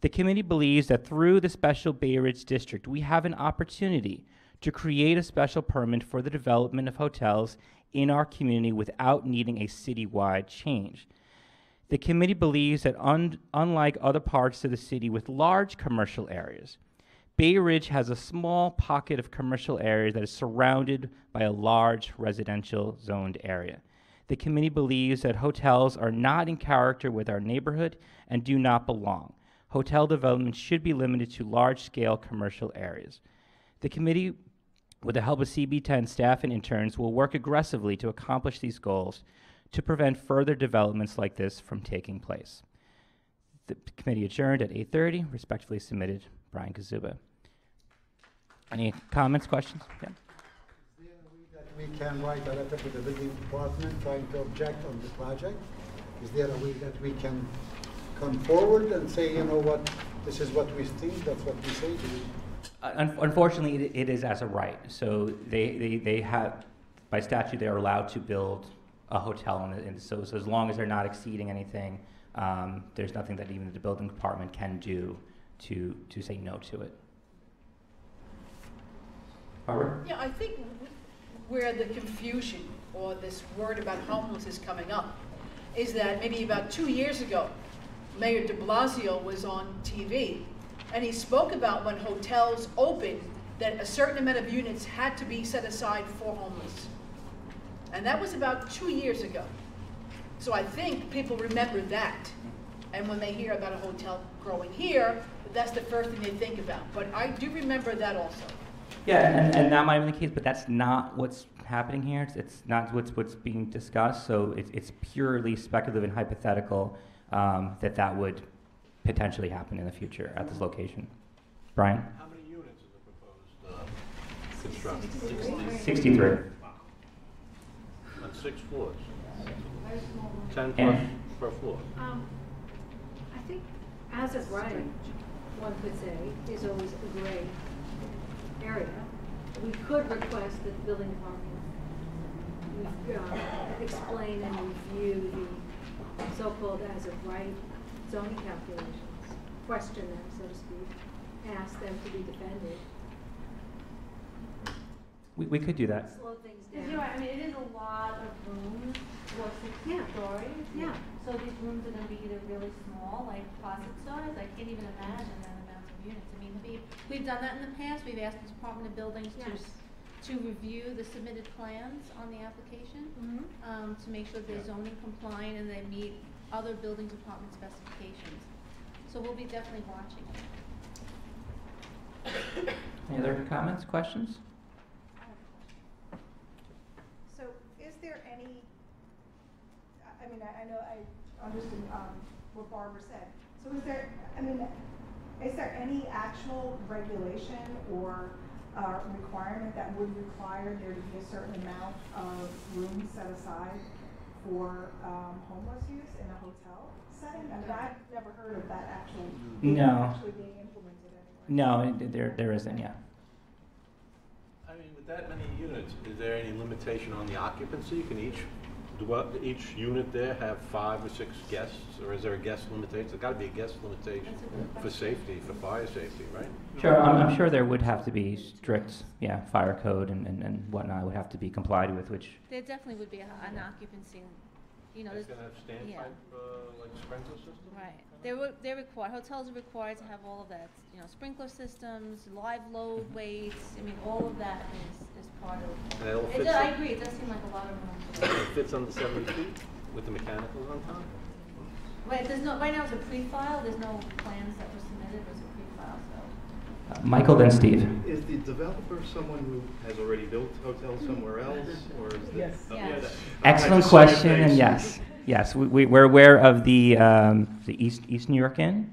The committee believes that through the Special Bay Ridge District, we have an opportunity to create a special permit for the development of hotels in our community without needing a citywide change. The committee believes that un- unlike other parts of the city with large commercial areas, Bay Ridge has a small pocket of commercial area that is surrounded by a large residential zoned area. The committee believes that hotels are not in character with our neighborhood and do not belong. Hotel development should be limited to large scale commercial areas. The committee, with the help of CB10 staff and interns, will work aggressively to accomplish these goals to prevent further developments like this from taking place. The committee adjourned at 8:30. Respectfully submitted, Brian Kazuba. Any comments, questions? Yeah. That we can write a letter to the building department trying to object on the project? Is there a way that we can come forward and say, you know what, this is what we think, that's what we say? Do we- Uh, Unfortunately, it, it is as a right. So they, they, they have, by statute, they are allowed to build a hotel, and, and so, so as long as they're not exceeding anything, um, there's nothing that even the building department can do to, to say no to it. Barbara? Yeah, I think where the confusion or this word about homeless is coming up is that maybe about two years ago, Mayor de Blasio was on TV and he spoke about when hotels opened that a certain amount of units had to be set aside for homeless. And that was about two years ago. So I think people remember that. And when they hear about a hotel growing here, that's the first thing they think about. But I do remember that also. Yeah, and, and that might have been the case, but that's not what's happening here. It's, it's not what's, what's being discussed, so it's, it's purely speculative and hypothetical um, that that would potentially happen in the future at this location. Brian? How many units is the proposed uh, construction? 63. On six floors? Ten plus per floor? Um, I think as of right, one could say, is always a gray area. We could request that the building department uh, explain and review the so-called as of right zoning calculations, question them, so to speak, ask them to be defended. We, we could do that. Slow things Because down. you're right, I mean, it is a lot of rooms for six Yeah. stories. Yeah. So these rooms are gonna be either really small, like closet size, I can't even imagine that amount of units. I mean, we've, we've done that in the past, we've asked the Department of Buildings to, Yes. to review the submitted plans on the application, Mhm. um, to make sure they're zoning compliant and they meet other building department specifications. So we'll be definitely watching it. Any other comments, questions? So is there any, I- I mean, I I know, I understood um, what Barbara said. So is there, I mean, is there any actual regulation or uh, requirement that would require there to be a certain amount of room set aside for um, homeless use in a hotel setting? I mean, I've never heard of that actually, No. actually being implemented anywhere. No, there, there isn't, yeah. I mean, with that many units, is there any limitation on the occupancy? You can each, dwell- each unit there have five or six guests? Or is there a guest limitation? There's gotta be a guest limitation for safety, for fire safety, right? Sure, I'm, I'm sure there would have to be strict, yeah, fire code and, and, and whatnot would have to be complied with, which, There definitely would be a- an occupancy, you know, It's there's. gonna have yeah. standpipe, uh, like sprinkler system? Right. They're, re- they're required, hotels are required to have all of that, you know, sprinkler systems, live load weights, I mean, all of that is, is part of. And it all It fits does- I in- agree, it does seem like a lot of room. It fits under seventy feet with the mechanicals on top? Right, there's no, right now it's a pre-file, there's no plans that were submitted, it's a pre-file, so. uh, Michael, then Steve. Is the developer someone who has already built hotels somewhere else, or is the? Yes. oh, Yes. yeah, that- Excellent I just saw your question, and yes, yes, we, we, we're aware of the, um, the East, East New York Inn?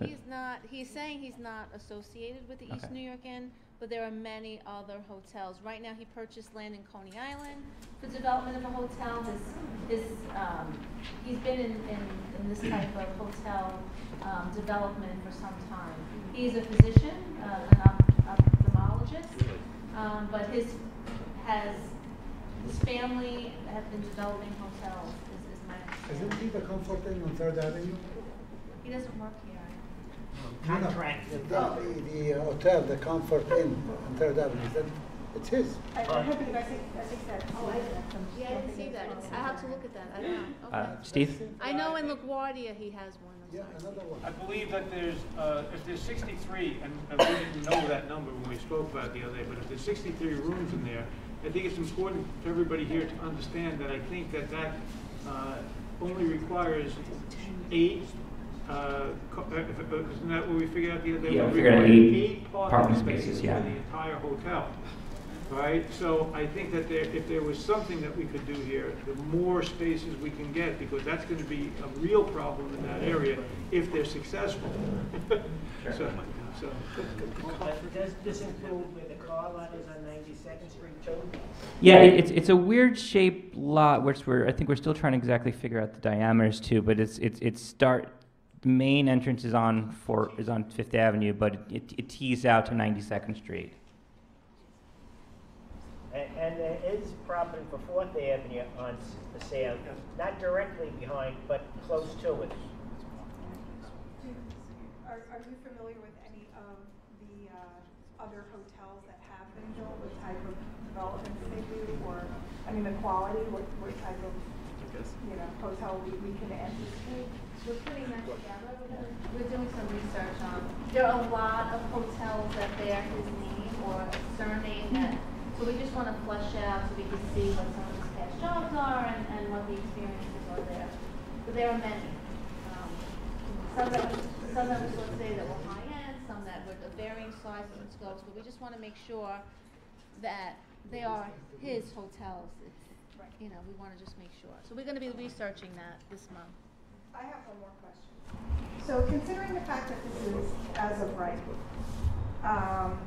No, he's not, he's saying he's not associated with the East Okay. New York Inn, but there are many other hotels. Right now, he purchased land in Coney Island for development of a hotel. His, his, um, he's been in, in, in this type of hotel, um, development for some time. He's a physician, uh, an op- ophthalmologist, um, but his, has, his family have been developing hotels, is, is my Isn't he the Comfort on Third Avenue? He doesn't work here. No, no. The, the, the uh, hotel, the Comfort Inn on Third Avenue, is that, it's his. I I hope you guys think, I think that. Oh, I, yeah, I didn't see that. It's- I have to look at that. I don't know. Uh, Okay. Steve? I know in LaGuardia he has one. I'm Yeah, sorry. another one. I believe that there's, uh, if there's 63, and and we didn't know that number when we spoke about it the other day, but if there's 63 rooms in there, I think it's important for everybody here to understand that I think that that uh, only requires eight, uh, co- uh, if- uh, isn't that what we figured out the other day? Yeah, we We figured out require eight parking parking spaces, For yeah. the entire hotel, right? So I think that there, if there was something that we could do here, the more spaces we can get, because that's gonna be a real problem in that area if they're successful. So, so, Does this include where the car lot is on 92nd Street too? Yeah, it, it's it's a weird shaped lot, which we're I think we're still trying to exactly figure out the diameters too. But it's it's it's start the main entrance is on for is on Fifth Avenue, but it, it tees out to Ninety Second Street. And, and there is property for Fourth Avenue on s- for sale, not directly behind, but close to it. Are, are you familiar with any of the uh, other hotels that have been built, what type of developments they do, or, I mean, the quality, what, what type of, you know, hotel we, we can anticipate? We're putting that together. We're We're doing some research on, there are a lot of hotels that bear his name or a surname that, so we just wanna flesh out so we can see what some of his past jobs are and, and what the experiences are there. But there are many. Um, Some that, we- some that we say that were high-end, some that were of varying sizes and scopes, but we just wanna make sure that they are his hotels. It's, You know, we wanna just make sure. So we're gonna be researching that this month. I have one more question. So considering the fact that this is as of right, um,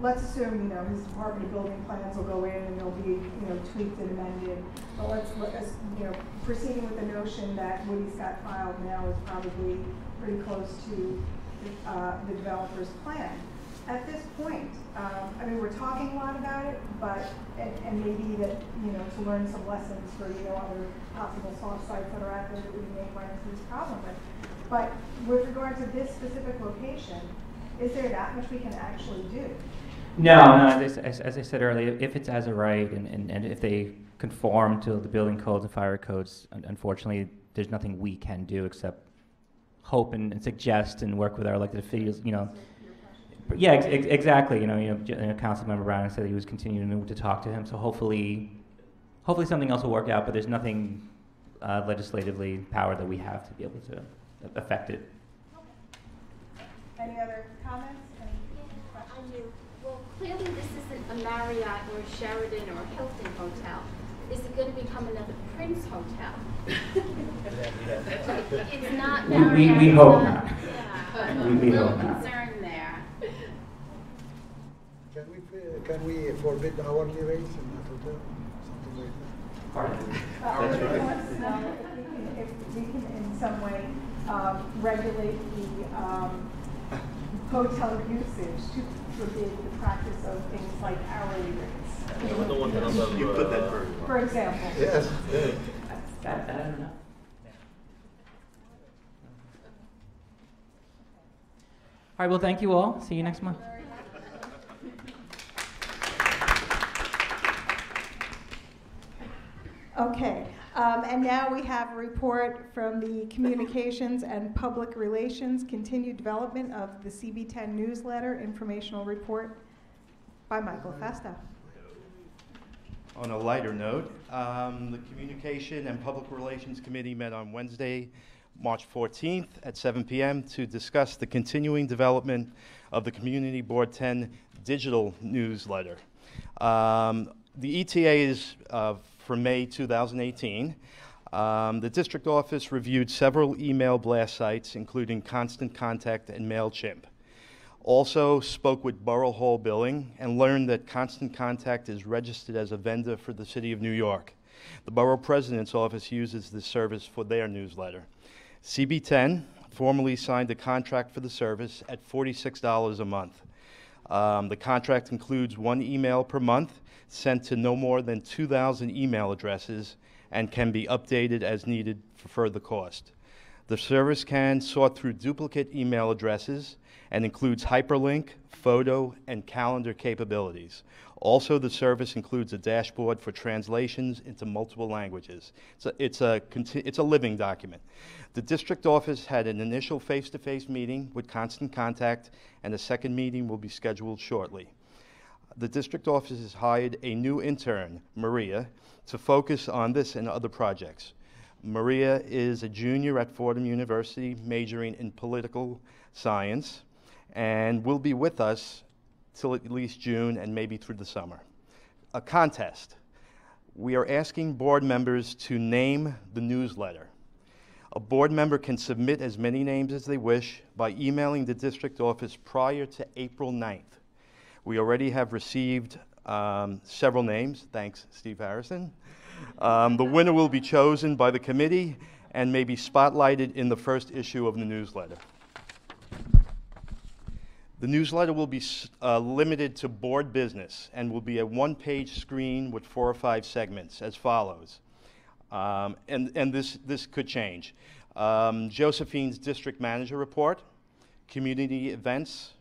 let's assume, you know, his Department of Building plans will go in and they'll be, you know, tweaked and amended. But let's, you know, proceeding with the notion that what he's got filed now is probably pretty close to, uh, the developer's plan. At this point, um, I mean, we're talking a lot about it, but, and, and maybe that, you know, to learn some lessons for, you know, other possible soft sites that are out there that we may run into this problem with. But with regard to this specific location, is there that much we can actually do? No, no. As, as, as I said earlier, if it's as a right and, and, and if they conform to the building codes and fire codes, unfortunately, there's nothing we can do except hope and, and suggest and work with our elected officials. You know. Yeah, ex- ex- exactly. You know, you know, J- you know, Councilmember Brannan said he was continuing to, to talk to him. So hopefully, hopefully something else will work out. But there's nothing uh, legislatively power that we have to be able to affect it. Any other comments? Any I do. Well, clearly this isn't a Marriott or a Sheraton or a Hilton hotel. Is it going to become another Prince Hotel? It's not We- we- we hope not- not. Yeah. We- we hope not. concern there. Can we, uh, can we forbid hourly rates in that hotel? Something like that? Uh, That's. If we can in some way um, regulate the um, hotel usage to forbid the practice of things like hourly rates. You put that very well. For example. Yes. That, that I don't know. All right, well, thank you all. See you next month. Okay, um, and now we have a report from the Communications and Public Relations Continued Development of the CB10 Newsletter Informational Report by Michael Festa. On a lighter note, um, the Communication and Public Relations Committee met on Wednesday, March 14th at 7 p.m. to discuss the continuing development of the Community Board 10 digital newsletter. Um, the ETA is uh, for May 2018. Um, the district office reviewed several email blast sites, including Constant Contact and MailChimp. Also spoke with Borough Hall Billing and learned that Constant Contact is registered as a vendor for the City of New York. The Borough President's office uses this service for their newsletter. CB10 formally signed a contract for the service at $46 a month. Um, the contract includes one email per month sent to no more than 2,000 email addresses and can be updated as needed for further cost. The service can sort through duplicate email addresses and includes hyperlink, photo, and calendar capabilities. Also, the service includes a dashboard for translations into multiple languages. It's a, it's a, it's a living document. The district office had an initial face-to-face meeting with Constant Contact, and a second meeting will be scheduled shortly. The district office has hired a new intern, Maria, to focus on this and other projects. Maria is a junior at Fordham University, majoring in political science, and will be with us till at least June and maybe through the summer. A contest. We are asking board members to name the newsletter. A board member can submit as many names as they wish by emailing the district office prior to April 9th. We already have received um, several names. Thanks, Steve Harrison. Um, the winner will be chosen by the committee and may be spotlighted in the first issue of the newsletter. The newsletter will be uh, limited to board business and will be a one-page screen with four or five segments as follows. Um, and and this, this could change. Um, Josephine's district manager report, community events,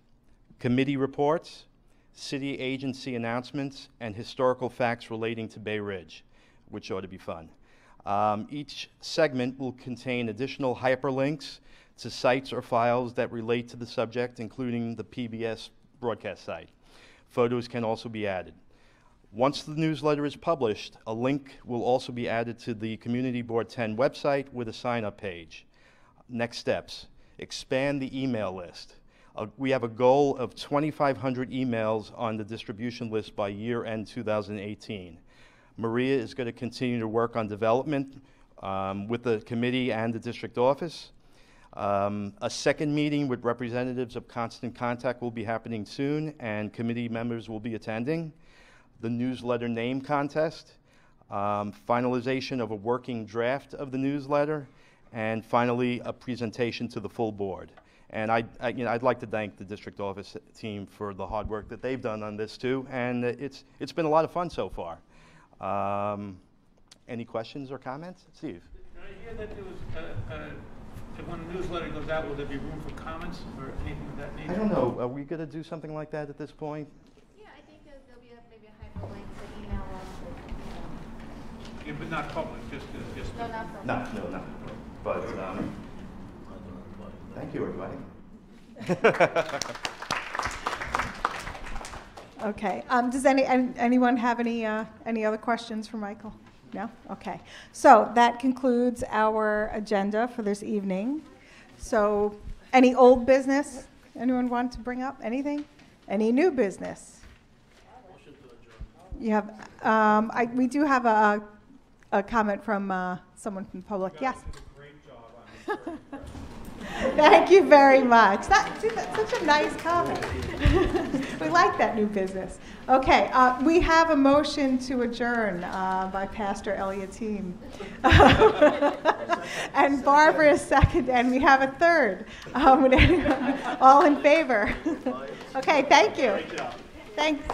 committee reports, city agency announcements, and historical facts relating to Bay Ridge, which ought to be fun. Um, each segment will contain additional hyperlinks to sites or files that relate to the subject, including the PBS broadcast site. Photos can also be added. Once the newsletter is published, a link will also be added to the Community Board 10 website with a sign-up page. Next steps, expand the email list. Uh, we have a goal of 2,500 emails on the distribution list by year end 2018. Maria is going to continue to work on development um, with the committee and the district office. Um, a second meeting with representatives of Constant Contact will be happening soon, and committee members will be attending. The newsletter name contest, um, finalization of a working draft of the newsletter, and finally, a presentation to the full board. And I, I, you know, I'd like to thank the district office team for the hard work that they've done on this too, and it's, it's been a lot of fun so far. Um, any questions or comments? Steve? Did I hear that there was, uh, uh, that when a newsletter goes out, will there be room for comments or anything of that nature? I don't know, are we gonna do something like that at this point? Yeah, I think there'll, there'll be a, maybe a hyperlink to email us, or, Yeah, but not public, just, uh, just. no, not from. No, no, no, but, um, thank you, everybody. Okay, um, does any, an- anyone have any, uh, any other questions for Michael? No? Okay. So that concludes our agenda for this evening. So, any old business? Anyone want to bring up anything? Any new business? You have, um, I, we do have a, a comment from, uh, someone from the public. Yes? Thank you very much. That, see, that's such a nice comment. we like that new business. Okay, uh, we have a motion to adjourn uh, by Pastor Elliott Team. and Barbara is second, and we have a third. Um, all in favor? okay, thank you. Thanks.